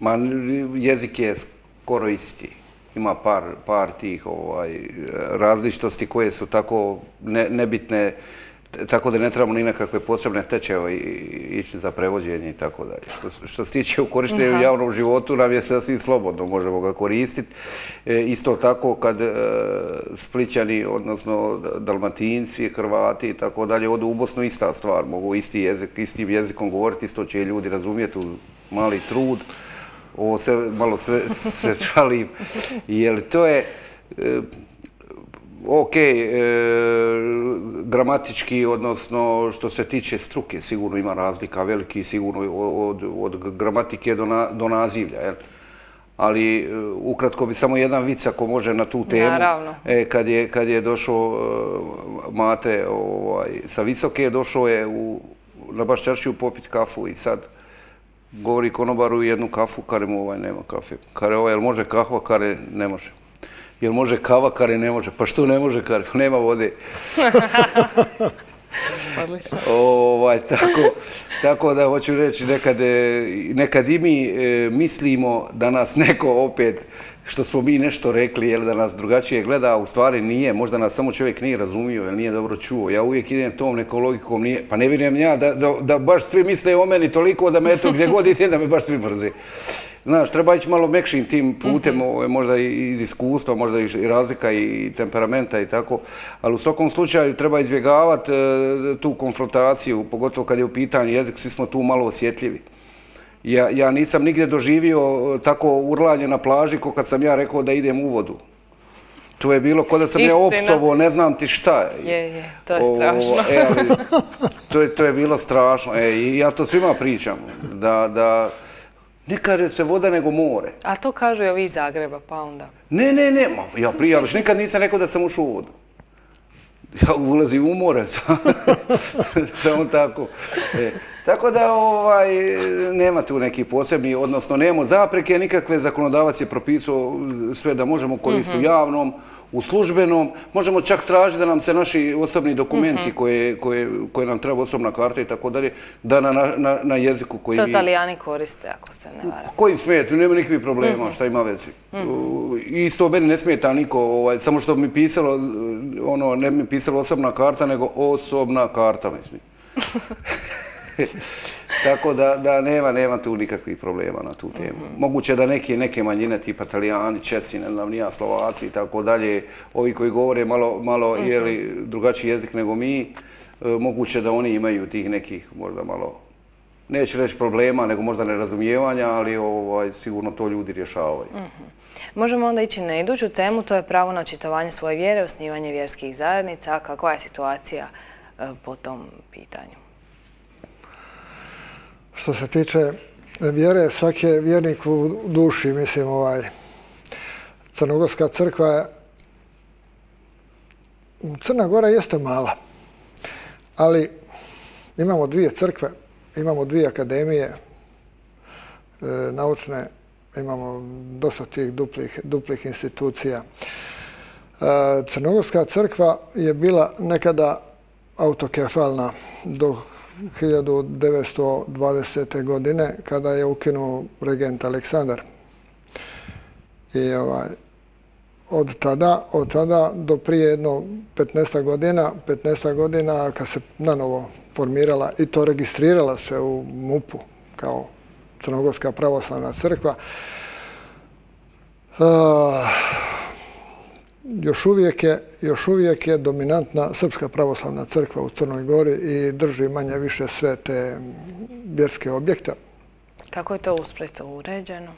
ma jezik je skoro isti. Ima par, par tih ovaj, različitosti koje su tako ne, nebitne tako da ne trebamo ni nekakve posebne tečeve ići za prevođenje i tako dalje. Što, što se tiče u korištenju javnom životu, nam je sasvim slobodno, možemo ga koristiti. E, isto tako kad e, splićani, odnosno dalmatinci, hrvati i tako dalje, odu u Bosnu ista stvar, mogu isti jezik, istim jezikom govoriti, isto će ljudi razumijeti uz mali trud. Ovo se malo sve se šalim, jer to je, e, ok, e, gramatički, odnosno što se tiče struke, sigurno ima razlika veliki, sigurno od, od gramatike do, na, do nazivlja, jel? Ali e, ukratko bi samo jedan vic ako može na tu temu. Naravno. E, kad, je, kad je došao e, Mate ovaj, sa visoke, došao je u, na Bašćaršiju popit kafu i sad govori konobaru jednu kafu, kare mu ovaj nema kafe. Kare ovaj, jel može kahva, kare ne može. Jel može kava, kare ne može? Pa što ne može kare? Pa nema vode. ovaj, tako, tako da hoću reći, nekad, e, nekad i mi e, mislimo da nas neko opet, što smo mi nešto rekli, jel, da nas drugačije gleda, a u stvari nije, možda nas samo čovjek nije razumio, jel nije dobro čuo. Ja uvijek idem tom nekom logikom, nije, pa ne vidim ja da, da, da baš svi misle o meni toliko da me eto gdje god idem da me baš svi mrze. Znaš, treba ići malo mekšim tim putem, mm -hmm. možda i iz iskustva, možda i razlika i temperamenta i tako, ali u svakom slučaju treba izbjegavati e, tu konfrontaciju, pogotovo kad je u pitanju jezik, svi smo tu malo osjetljivi. Ja, ja nisam nigdje doživio e, tako urlanje na plaži ko kad sam ja rekao da idem u vodu. To je bilo kod da sam Istina. ja opsovo, ne znam ti šta. Je, je, to je strašno. O, e, ali, to, je, to je bilo strašno. E, I ja to svima pričam. Da, da, Ne kaže se voda, nego more. A to kažu i ovi iz Zagreba, pa onda? Ne, ne, ne, ma, ja prijavljaš, nikad nisam rekao da sam ušao u vodu. Ja ulazim u more, samo tako. E, tako da ovaj, nema tu neki posebni, odnosno nema zapreke, nikakve zakonodavac je propisao sve da možemo koristiti mm -hmm. u javnom, u službenom, možemo čak tražiti da nam se naši osobni dokumenti mm -hmm. koje, koje, koje nam treba osobna karta i tako dalje, da na, na, na jeziku koji to mi... To italijani koriste, ako se ne vara. Koji smijete, nema nikakvih problema, mm -hmm. šta ima vezi. Mm -hmm. Isto meni ne smijeta niko, ovaj, samo što mi pisalo, ono, ne mi pisalo osobna karta, nego osobna karta, mislim. Tako da, da nema, nema tu nikakvih problema na tu temu. Mm -hmm. Moguće da neke, neke manjine, tipa Italijani, Česi, ne znam, nija Slovaci i tako dalje, ovi koji govore malo, malo mm -hmm. jeli, drugačiji jezik nego mi, e, moguće da oni imaju tih nekih možda malo, neću reći problema, nego možda nerazumijevanja, ali ovaj, sigurno to ljudi rješavaju. Mm -hmm. Možemo onda ići na iduću temu, to je pravo na čitovanje svoje vjere, osnivanje vjerskih zajednica. Kakva je situacija e, po tom pitanju? Što se tiče vjere, svaki je vjernik u duši, mislim, ovaj, Crnogorska crkva je, Crna Gora jeste mala, ali imamo dvije crkve, imamo dvije akademije e, naučne, imamo dosta tih duplih, duplih institucija. E, Crnogorska crkva je bila nekada autokefalna dok 1920. godine kada je ukinuo regent Aleksandar. I ovaj, od tada, od tada do prije jedno 15 godina, 15 godina kad se na novo formirala i to registrirala se u MUP-u kao Crnogorska pravoslavna crkva, uh, još uvijek je, još uvijek je dominantna Srpska pravoslavna crkva u Crnoj Gori i drži manje više sve te vjerske objekte. Kako je to u Splitu uređeno?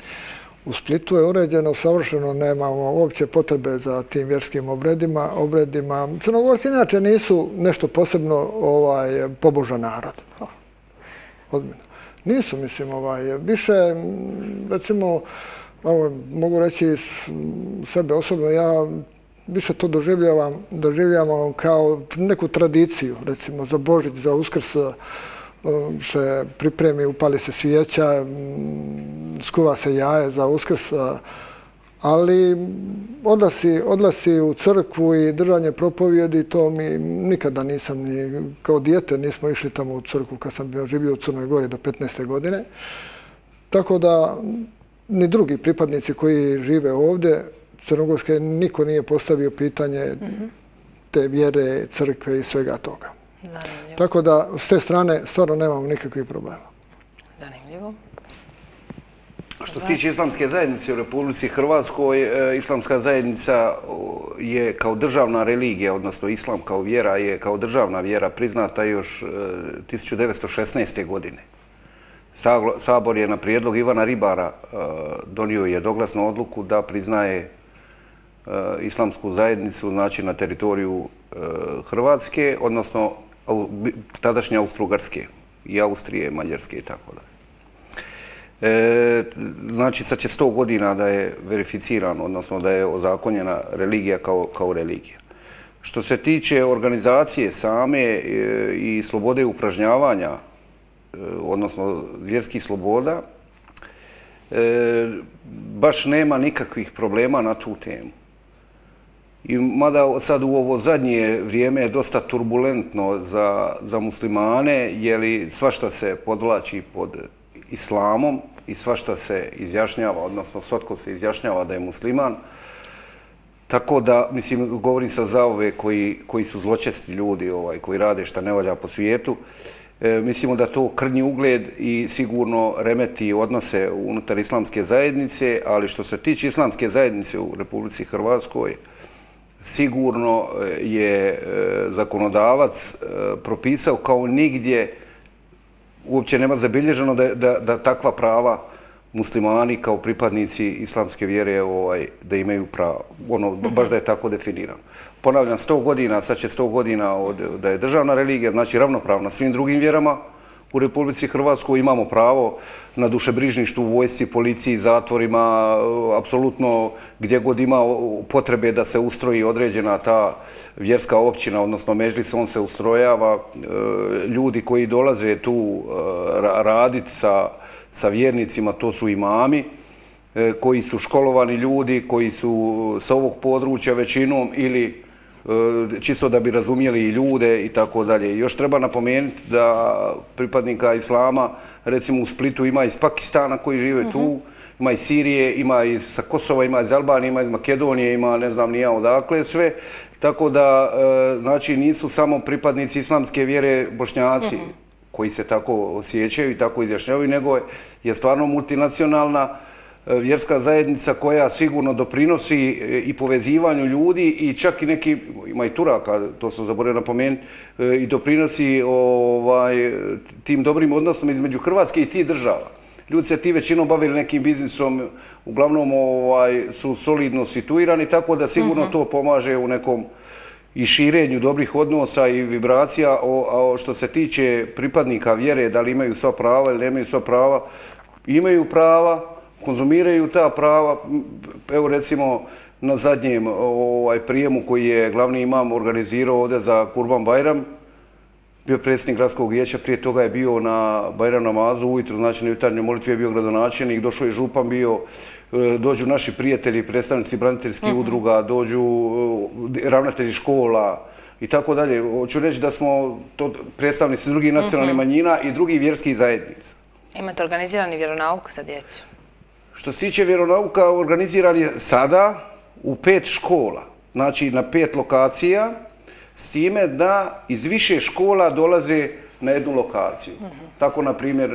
U Splitu je uređeno savršeno, nemamo uopće potrebe za tim vjerskim obredima. obredima. Crnogorci inače nisu nešto posebno ovaj, pobožan narod. Oh. Nisu, mislim, ovaj, više, recimo, ovo, mogu reći sebe osobno, ja više to doživljavam, doživljavam kao neku tradiciju, recimo za Božić, za Uskrs eh, se pripremi, upali se svijeća, mm, skuva se jaje za Uskrs, eh, ali odlasi, odlasi u crkvu i držanje propovjedi, to mi nikada nisam ni kao dijete nismo išli tamo u crkvu kad sam bio živio u Crnoj Gori do 15. godine. Tako da ni drugi pripadnici koji žive ovdje Crnogorske niko nije postavio pitanje mhm. te vjere, crkve i svega toga. Zanimljivo. Tako da s te strane stvarno nemamo nikakvih problema. Zanimljivo. Što se tiče islamske zajednice u Republici Hrvatskoj, e, islamska zajednica je kao državna religija, odnosno islam kao vjera, je kao državna vjera priznata još 1916. E, godine. Sabor je na prijedlog Ivana Ribara e, donio jednoglasnu odluku da priznaje E, islamsku zajednicu znači na teritoriju e, Hrvatske, odnosno tadašnje Austro-Ugarske i Austrije, Mađarske i tako dalje. E, znači, sad će sto godina da je verificirano, odnosno da je ozakonjena religija kao, kao religija. Što se tiče organizacije same e, i slobode upražnjavanja, e, odnosno vjerskih sloboda, e, baš nema nikakvih problema na tu temu. I mada sad u ovo zadnje vrijeme je dosta turbulentno za, za muslimane, jer svašta se podvlači pod islamom i svašta se izjašnjava, odnosno svatko se izjašnjava da je musliman. Tako da, mislim, govorim sa za ove koji, koji su zločesti ljudi, ovaj, koji rade šta ne valja po svijetu, e, mislimo da to krnji ugled i sigurno remeti odnose unutar islamske zajednice, ali što se tiče islamske zajednice u Republici Hrvatskoj, sigurno eh, je eh, zakonodavac eh, propisao kao nigdje uopće nema zabilježeno da, da, da takva prava muslimani kao pripadnici islamske vjere ovaj, da imaju pravo. Ono, baš da je tako definirano. Ponavljam, 100 godina, sad će 100 godina od, da je državna religija, znači ravnopravna svim drugim vjerama, u Republici Hrvatskoj imamo pravo na dušebrižništu u vojsci, policiji, zatvorima, apsolutno gdje god ima potrebe da se ustroji određena ta vjerska općina, odnosno mežlis, on se ustrojava. E, ljudi koji dolaze tu e, raditi sa, sa vjernicima, to su imami, e, koji su školovani ljudi, koji su sa ovog područja većinom ili čisto da bi razumijeli i ljude i tako dalje. Još treba napomenuti da pripadnika Islama, recimo u Splitu, ima iz Pakistana koji žive tu, mhm. ima iz Sirije, ima iz sa Kosova, ima iz Albanije, ima iz Makedonije, ima ne znam nija odakle sve. Tako da, e, znači, nisu samo pripadnici islamske vjere bošnjaci mhm. koji se tako osjećaju i tako izjašnjavaju, nego je stvarno multinacionalna E, vjerska zajednica koja sigurno doprinosi e, i povezivanju ljudi i čak i neki, ima i Turaka, to sam zaboravio napomenuti, e, i doprinosi ovaj, tim dobrim odnosom između Hrvatske i ti država. Ljudi se ti većinom bavili nekim biznisom, uglavnom ovaj, su solidno situirani, tako da sigurno mhm. to pomaže u nekom i širenju dobrih odnosa i vibracija. O, a što se tiče pripadnika vjere, da li imaju sva prava ili nemaju sva prava, imaju prava, konzumiraju ta prava. Evo recimo na zadnjem ovaj, prijemu koji je glavni imam organizirao ovdje za Kurban Bajram, bio predsjednik gradskog vijeća, prije toga je bio na Bajram namazu, ujutru, znači na jutarnjoj molitvi je bio gradonačelnik, došao je župan bio, e, dođu naši prijatelji, predstavnici braniteljskih mhm. udruga, dođu e, ravnatelji škola i tako dalje. Hoću reći da smo to predstavnici drugih nacionalnih mhm. manjina i drugih vjerskih zajednica. Imate organizirani vjeronauk za djecu? Što se tiče vjeronauka, organiziran je sada u pet škola, znači na pet lokacija, s time da iz više škola dolaze na jednu lokaciju. Uh -huh. Tako, na primjer,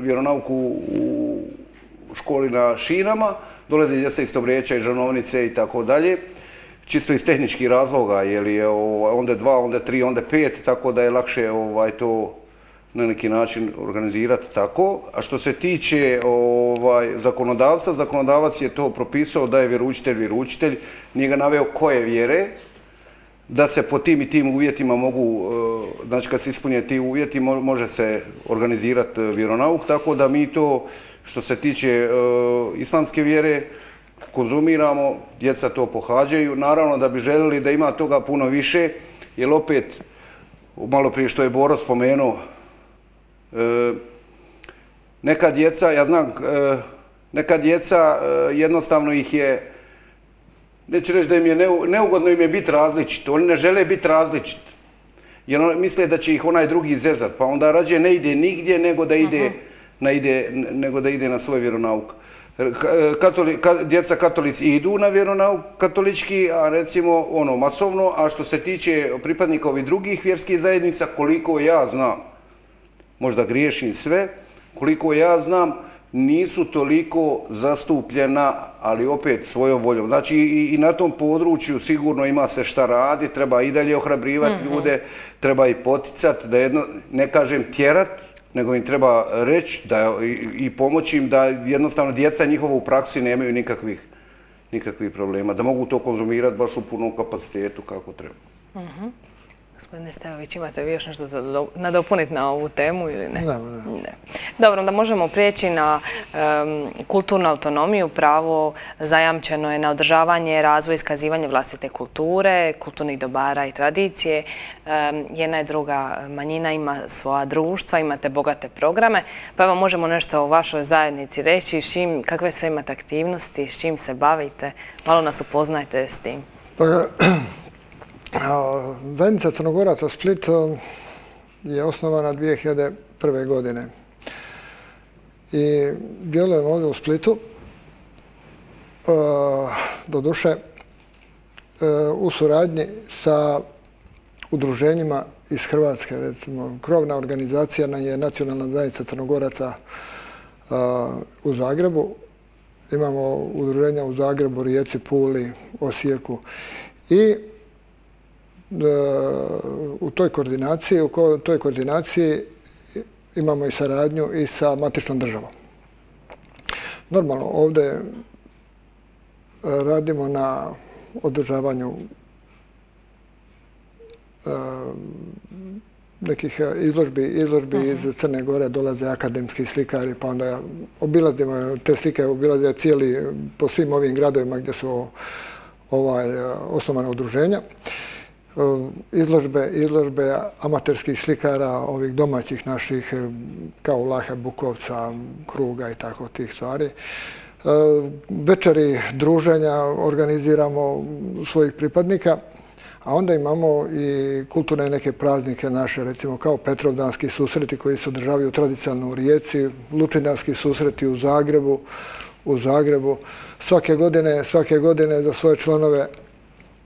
vjeronauku u školi na Šinama, dolaze djeca iz Tobreća i Žanovnice i tako dalje, čisto iz tehničkih razloga, jer je ovaj, onda dva, onda tri, onda pet, tako da je lakše ovaj, to na neki način organizirati tako. A što se tiče ovaj, zakonodavca, zakonodavac je to propisao da je vjeručitelj vjeručitelj, nije ga naveo koje vjere, da se po tim i tim uvjetima mogu, e, znači kad se ispunje ti uvjeti, može se organizirati e, vjeronauk, tako da mi to, što se tiče uh, islamske vjere, konzumiramo, djeca to pohađaju. Naravno da bi željeli da ima toga puno više, jer opet, malo prije što je Boro spomenuo, E, neka djeca, ja znam, e, neka djeca e, jednostavno ih je, neću reći da im je neugodno im je biti različit, oni ne žele biti različit. Jer on misle da će ih onaj drugi zezat, pa onda rađe ne ide nigdje nego da ide, uh -huh. na, ide, nego da ide na svoj vjeronauk. Katoli, ka, djeca katolici idu na vjeronauk katolički, a recimo ono masovno, a što se tiče pripadnika ovih drugih vjerskih zajednica, koliko ja znam, možda griješim sve, koliko ja znam, nisu toliko zastupljena, ali opet svojom voljom. Znači i, i na tom području sigurno ima se šta radi, treba i dalje ohrabrivati mm -hmm. ljude, treba i poticati, da jedno, ne kažem tjerat, nego im treba reći da, i, i pomoći im da jednostavno djeca njihovo u praksi nemaju nikakvih, nikakvih problema, da mogu to konzumirati baš u punom kapacitetu kako treba. Mm -hmm. Gospodine Stevović, imate vi još nešto za nadopuniti na ovu temu ili ne? Ne, ne. ne. Dobro, da možemo prijeći na um, kulturnu autonomiju. Pravo zajamčeno je na održavanje, razvoj iskazivanje vlastite kulture, kulturnih dobara i tradicije. Um, jedna i druga manjina ima svoja društva, imate bogate programe. Pa evo možemo nešto o vašoj zajednici reći, šim, kakve sve imate aktivnosti, s čim se bavite. Malo nas upoznajte s tim. Pa, Zajednica Crnogoraca Split um, je osnovana 2001. godine. I djelujem ovdje u Splitu, uh, do duše, uh, u suradnji sa udruženjima iz Hrvatske. Recimo, krovna organizacija nam je Nacionalna zajednica Crnogoraca uh, u Zagrebu. Imamo udruženja u Zagrebu, Rijeci, Puli, Osijeku. I u toj koordinaciji, u toj koordinaciji imamo i saradnju i sa matičnom državom. Normalno, ovdje radimo na održavanju nekih izložbi, izložbi iz Crne Gore dolaze akademski slikari, pa onda obilazimo te slike, obilaze cijeli po svim ovim gradovima gdje su ovaj, osnovane udruženja. Um, Um, izložbe, izložbe amaterskih slikara, ovih domaćih naših, um, kao Laha Bukovca, Kruga i tako tih stvari. Um, večeri druženja organiziramo svojih pripadnika, a onda imamo i kulturne neke praznike naše, recimo kao Petrovdanski susreti koji se održavaju tradicionalno u Rijeci, Lučindanski susreti u Zagrebu, u Zagrebu. Svake godine, svake godine za svoje članove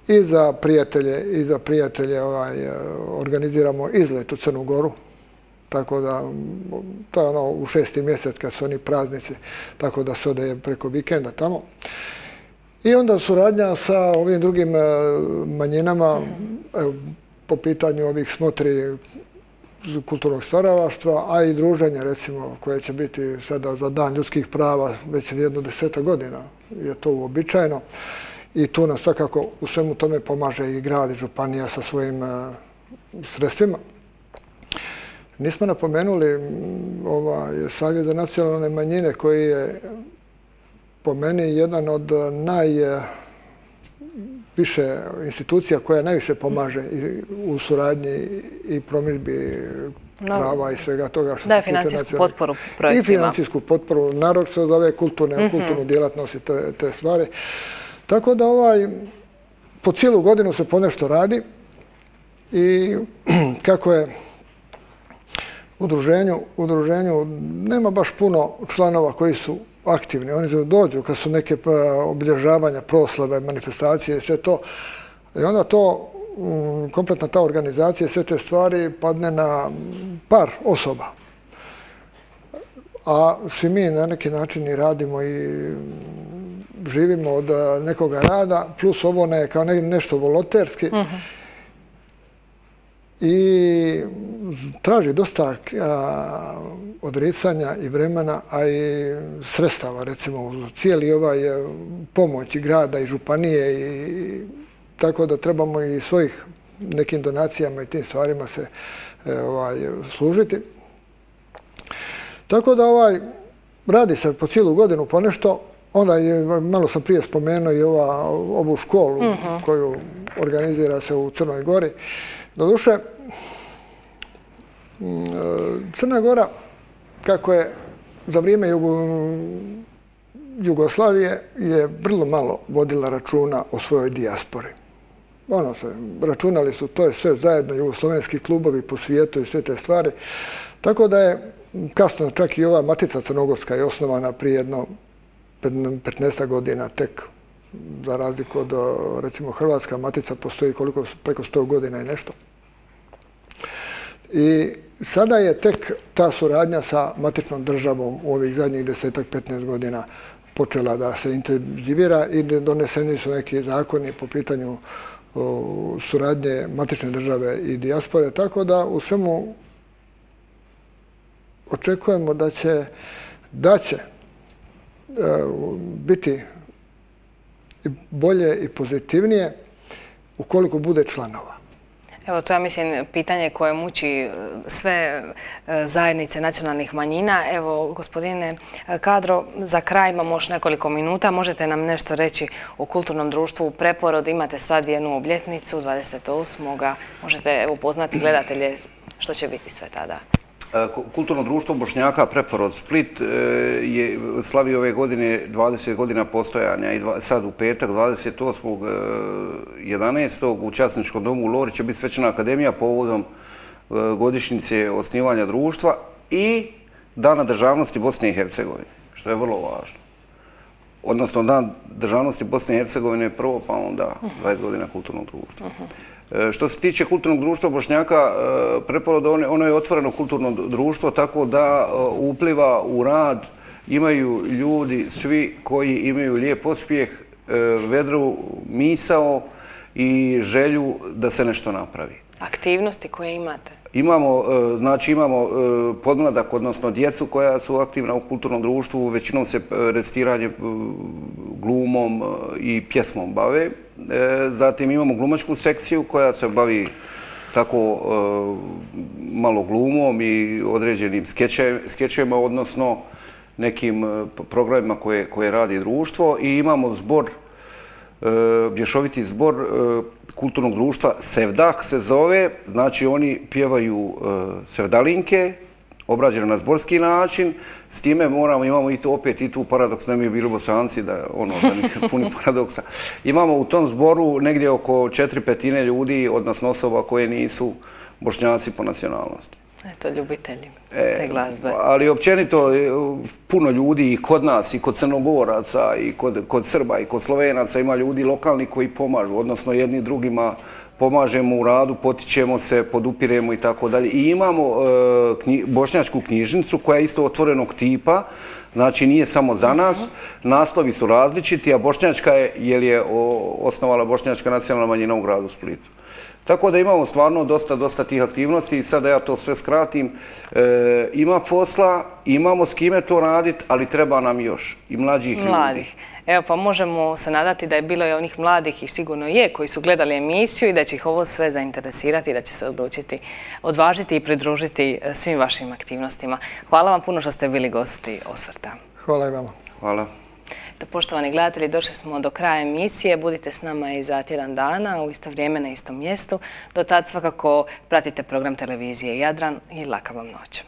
i za prijatelje i za prijatelje ovaj, e, organiziramo izlet u Crnu Goru. Tako da, to je ono u šesti mjesec kad su oni praznici, tako da se ode preko vikenda tamo. I onda suradnja sa ovim drugim e, manjinama evo, po pitanju ovih smotri kulturnog stvaravaštva, a i druženja recimo koje će biti sada za dan ljudskih prava već jedno deseta godina je to uobičajeno i tu nas svakako u svemu tome pomaže i grad i županija sa svojim uh, sredstvima. Nismo napomenuli ovaj, Savjet za nacionalne manjine koji je po meni jedan od najviše institucija koja najviše pomaže u suradnji i promižbi prava i svega toga što da, se tiče. Da, financijsku potporu projektima. I financijsku potporu, narod se zove kulturne, mm -hmm. kulturnu djelatnost i te, te stvari. Tako da ovaj, po cijelu godinu se ponešto radi i kako je udruženju, udruženju nema baš puno članova koji su aktivni. Oni dođu kad su neke pa, obilježavanja, proslave, manifestacije i sve to. I onda to, mm, kompletna ta organizacija, sve te stvari padne na par osoba. A svi mi na neki način i radimo i živimo od eh, nekoga rada, plus ovo ne, kao ne, nešto volonterski. Uh mhm. -huh. I traži dosta a, odricanja i vremena, a i sredstava, recimo, cijeli ovaj eh, pomoć i grada i županije i tako da trebamo i svojih nekim donacijama i tim stvarima se e, ovaj, služiti. Tako da ovaj, radi se po cijelu godinu po nešto, Onda je, malo sam prije spomenuo i ova, ovu školu uh mhm. -huh. koju organizira se u Crnoj Gori. Doduše, mm, Crna Gora, kako je za vrijeme Jugo, Jugoslavije, je vrlo malo vodila računa o svojoj dijaspori. Ono se, računali su, to je sve zajedno, jugoslovenski klubovi po svijetu i sve te stvari. Tako da je kasno čak i ova Matica Crnogorska je osnovana prije jedno 15 godina tek, za razliku od, recimo, Hrvatska matica postoji koliko, preko 100 godina i nešto. I sada je tek ta suradnja sa matičnom državom u ovih zadnjih desetak, 15 godina počela da se intenzivira i doneseni su neki zakoni po pitanju suradnje matične države i dijaspore, tako da u svemu očekujemo da će, da će e, biti bolje i pozitivnije ukoliko bude članova. Evo, to je, mislim, pitanje koje muči e, sve e, zajednice nacionalnih manjina. Evo, gospodine Kadro, za kraj imamo još nekoliko minuta. Možete nam nešto reći o kulturnom društvu u Preporod? Imate sad jednu obljetnicu, 28. Možete upoznati gledatelje što će biti sve tada? E, kulturno društvo Bošnjaka Preporod Split e, je slavi ove godine 20 godina postojanja i sad u petak 28.11. E, u Časničkom domu u Lori će biti svečana akademija povodom godišnjice osnivanja društva i Dana državnosti Bosne i Hercegovine, što je vrlo važno. Odnosno, Dan državnosti Bosne i Hercegovine prvo, pa onda 20 godina kulturnog društva. Mhm. E, što se tiče kulturnog društva Bošnjaka, e, preporod ono, ono je otvoreno kulturno društvo, tako da e, upliva u rad, imaju ljudi, svi koji imaju lijep pospjeh, vedru misao i želju da se nešto napravi. Aktivnosti koje imate? Imamo, e, znači imamo e, podmladak, odnosno djecu koja su aktivna u kulturnom društvu, većinom se e, recitiranje glumom i pjesmom bave. Zatim imamo glumačku sekciju koja se bavi tako malo glumom i određenim skečevima, odnosno nekim programima programima koje radi društvo. I imamo zbor, bješoviti zbor kulturnog društva Sevdah se zove. Znači oni pjevaju sevdalinke, obrađeno na zborski način. S time moramo, imamo i tu opet i tu paradoks, ne mi je bilo bosanci da ono, da nije puni paradoksa. Imamo u tom zboru negdje oko četiri petine ljudi, odnosno osoba koje nisu bošnjaci po nacionalnosti. Eto, ljubitelji e, te glazbe. Ali općenito e, puno ljudi i kod nas, i kod crnogoraca, i kod, kod Srba, i kod Slovenaca ima ljudi lokalni koji pomažu, odnosno jedni drugima pomažemo u radu, potičemo se, podupiremo i tako dalje. I imamo e, bošnjačku knjižnicu koja je isto otvorenog tipa, znači nije samo za nas, naslovi su različiti, a bošnjačka je, jer je osnovala bošnjačka nacionalna manjina u gradu Splitu. Tako da imamo stvarno dosta, dosta tih aktivnosti i sada ja to sve skratim. E, ima posla, imamo s kime to raditi, ali treba nam još i mlađih ljudi. Evo pa možemo se nadati da je bilo i onih mladih i sigurno je koji su gledali emisiju i da će ih ovo sve zainteresirati i da će se odlučiti, odvažiti i pridružiti e, svim vašim aktivnostima. Hvala vam puno što ste bili gosti Osvrta. Hvala i vama. Hvala. Poštovani gledatelji, došli smo do kraja emisije. Budite s nama i za tjedan dana u isto vrijeme na istom mjestu. Do tad svakako pratite program televizije Jadran i laka vam noć.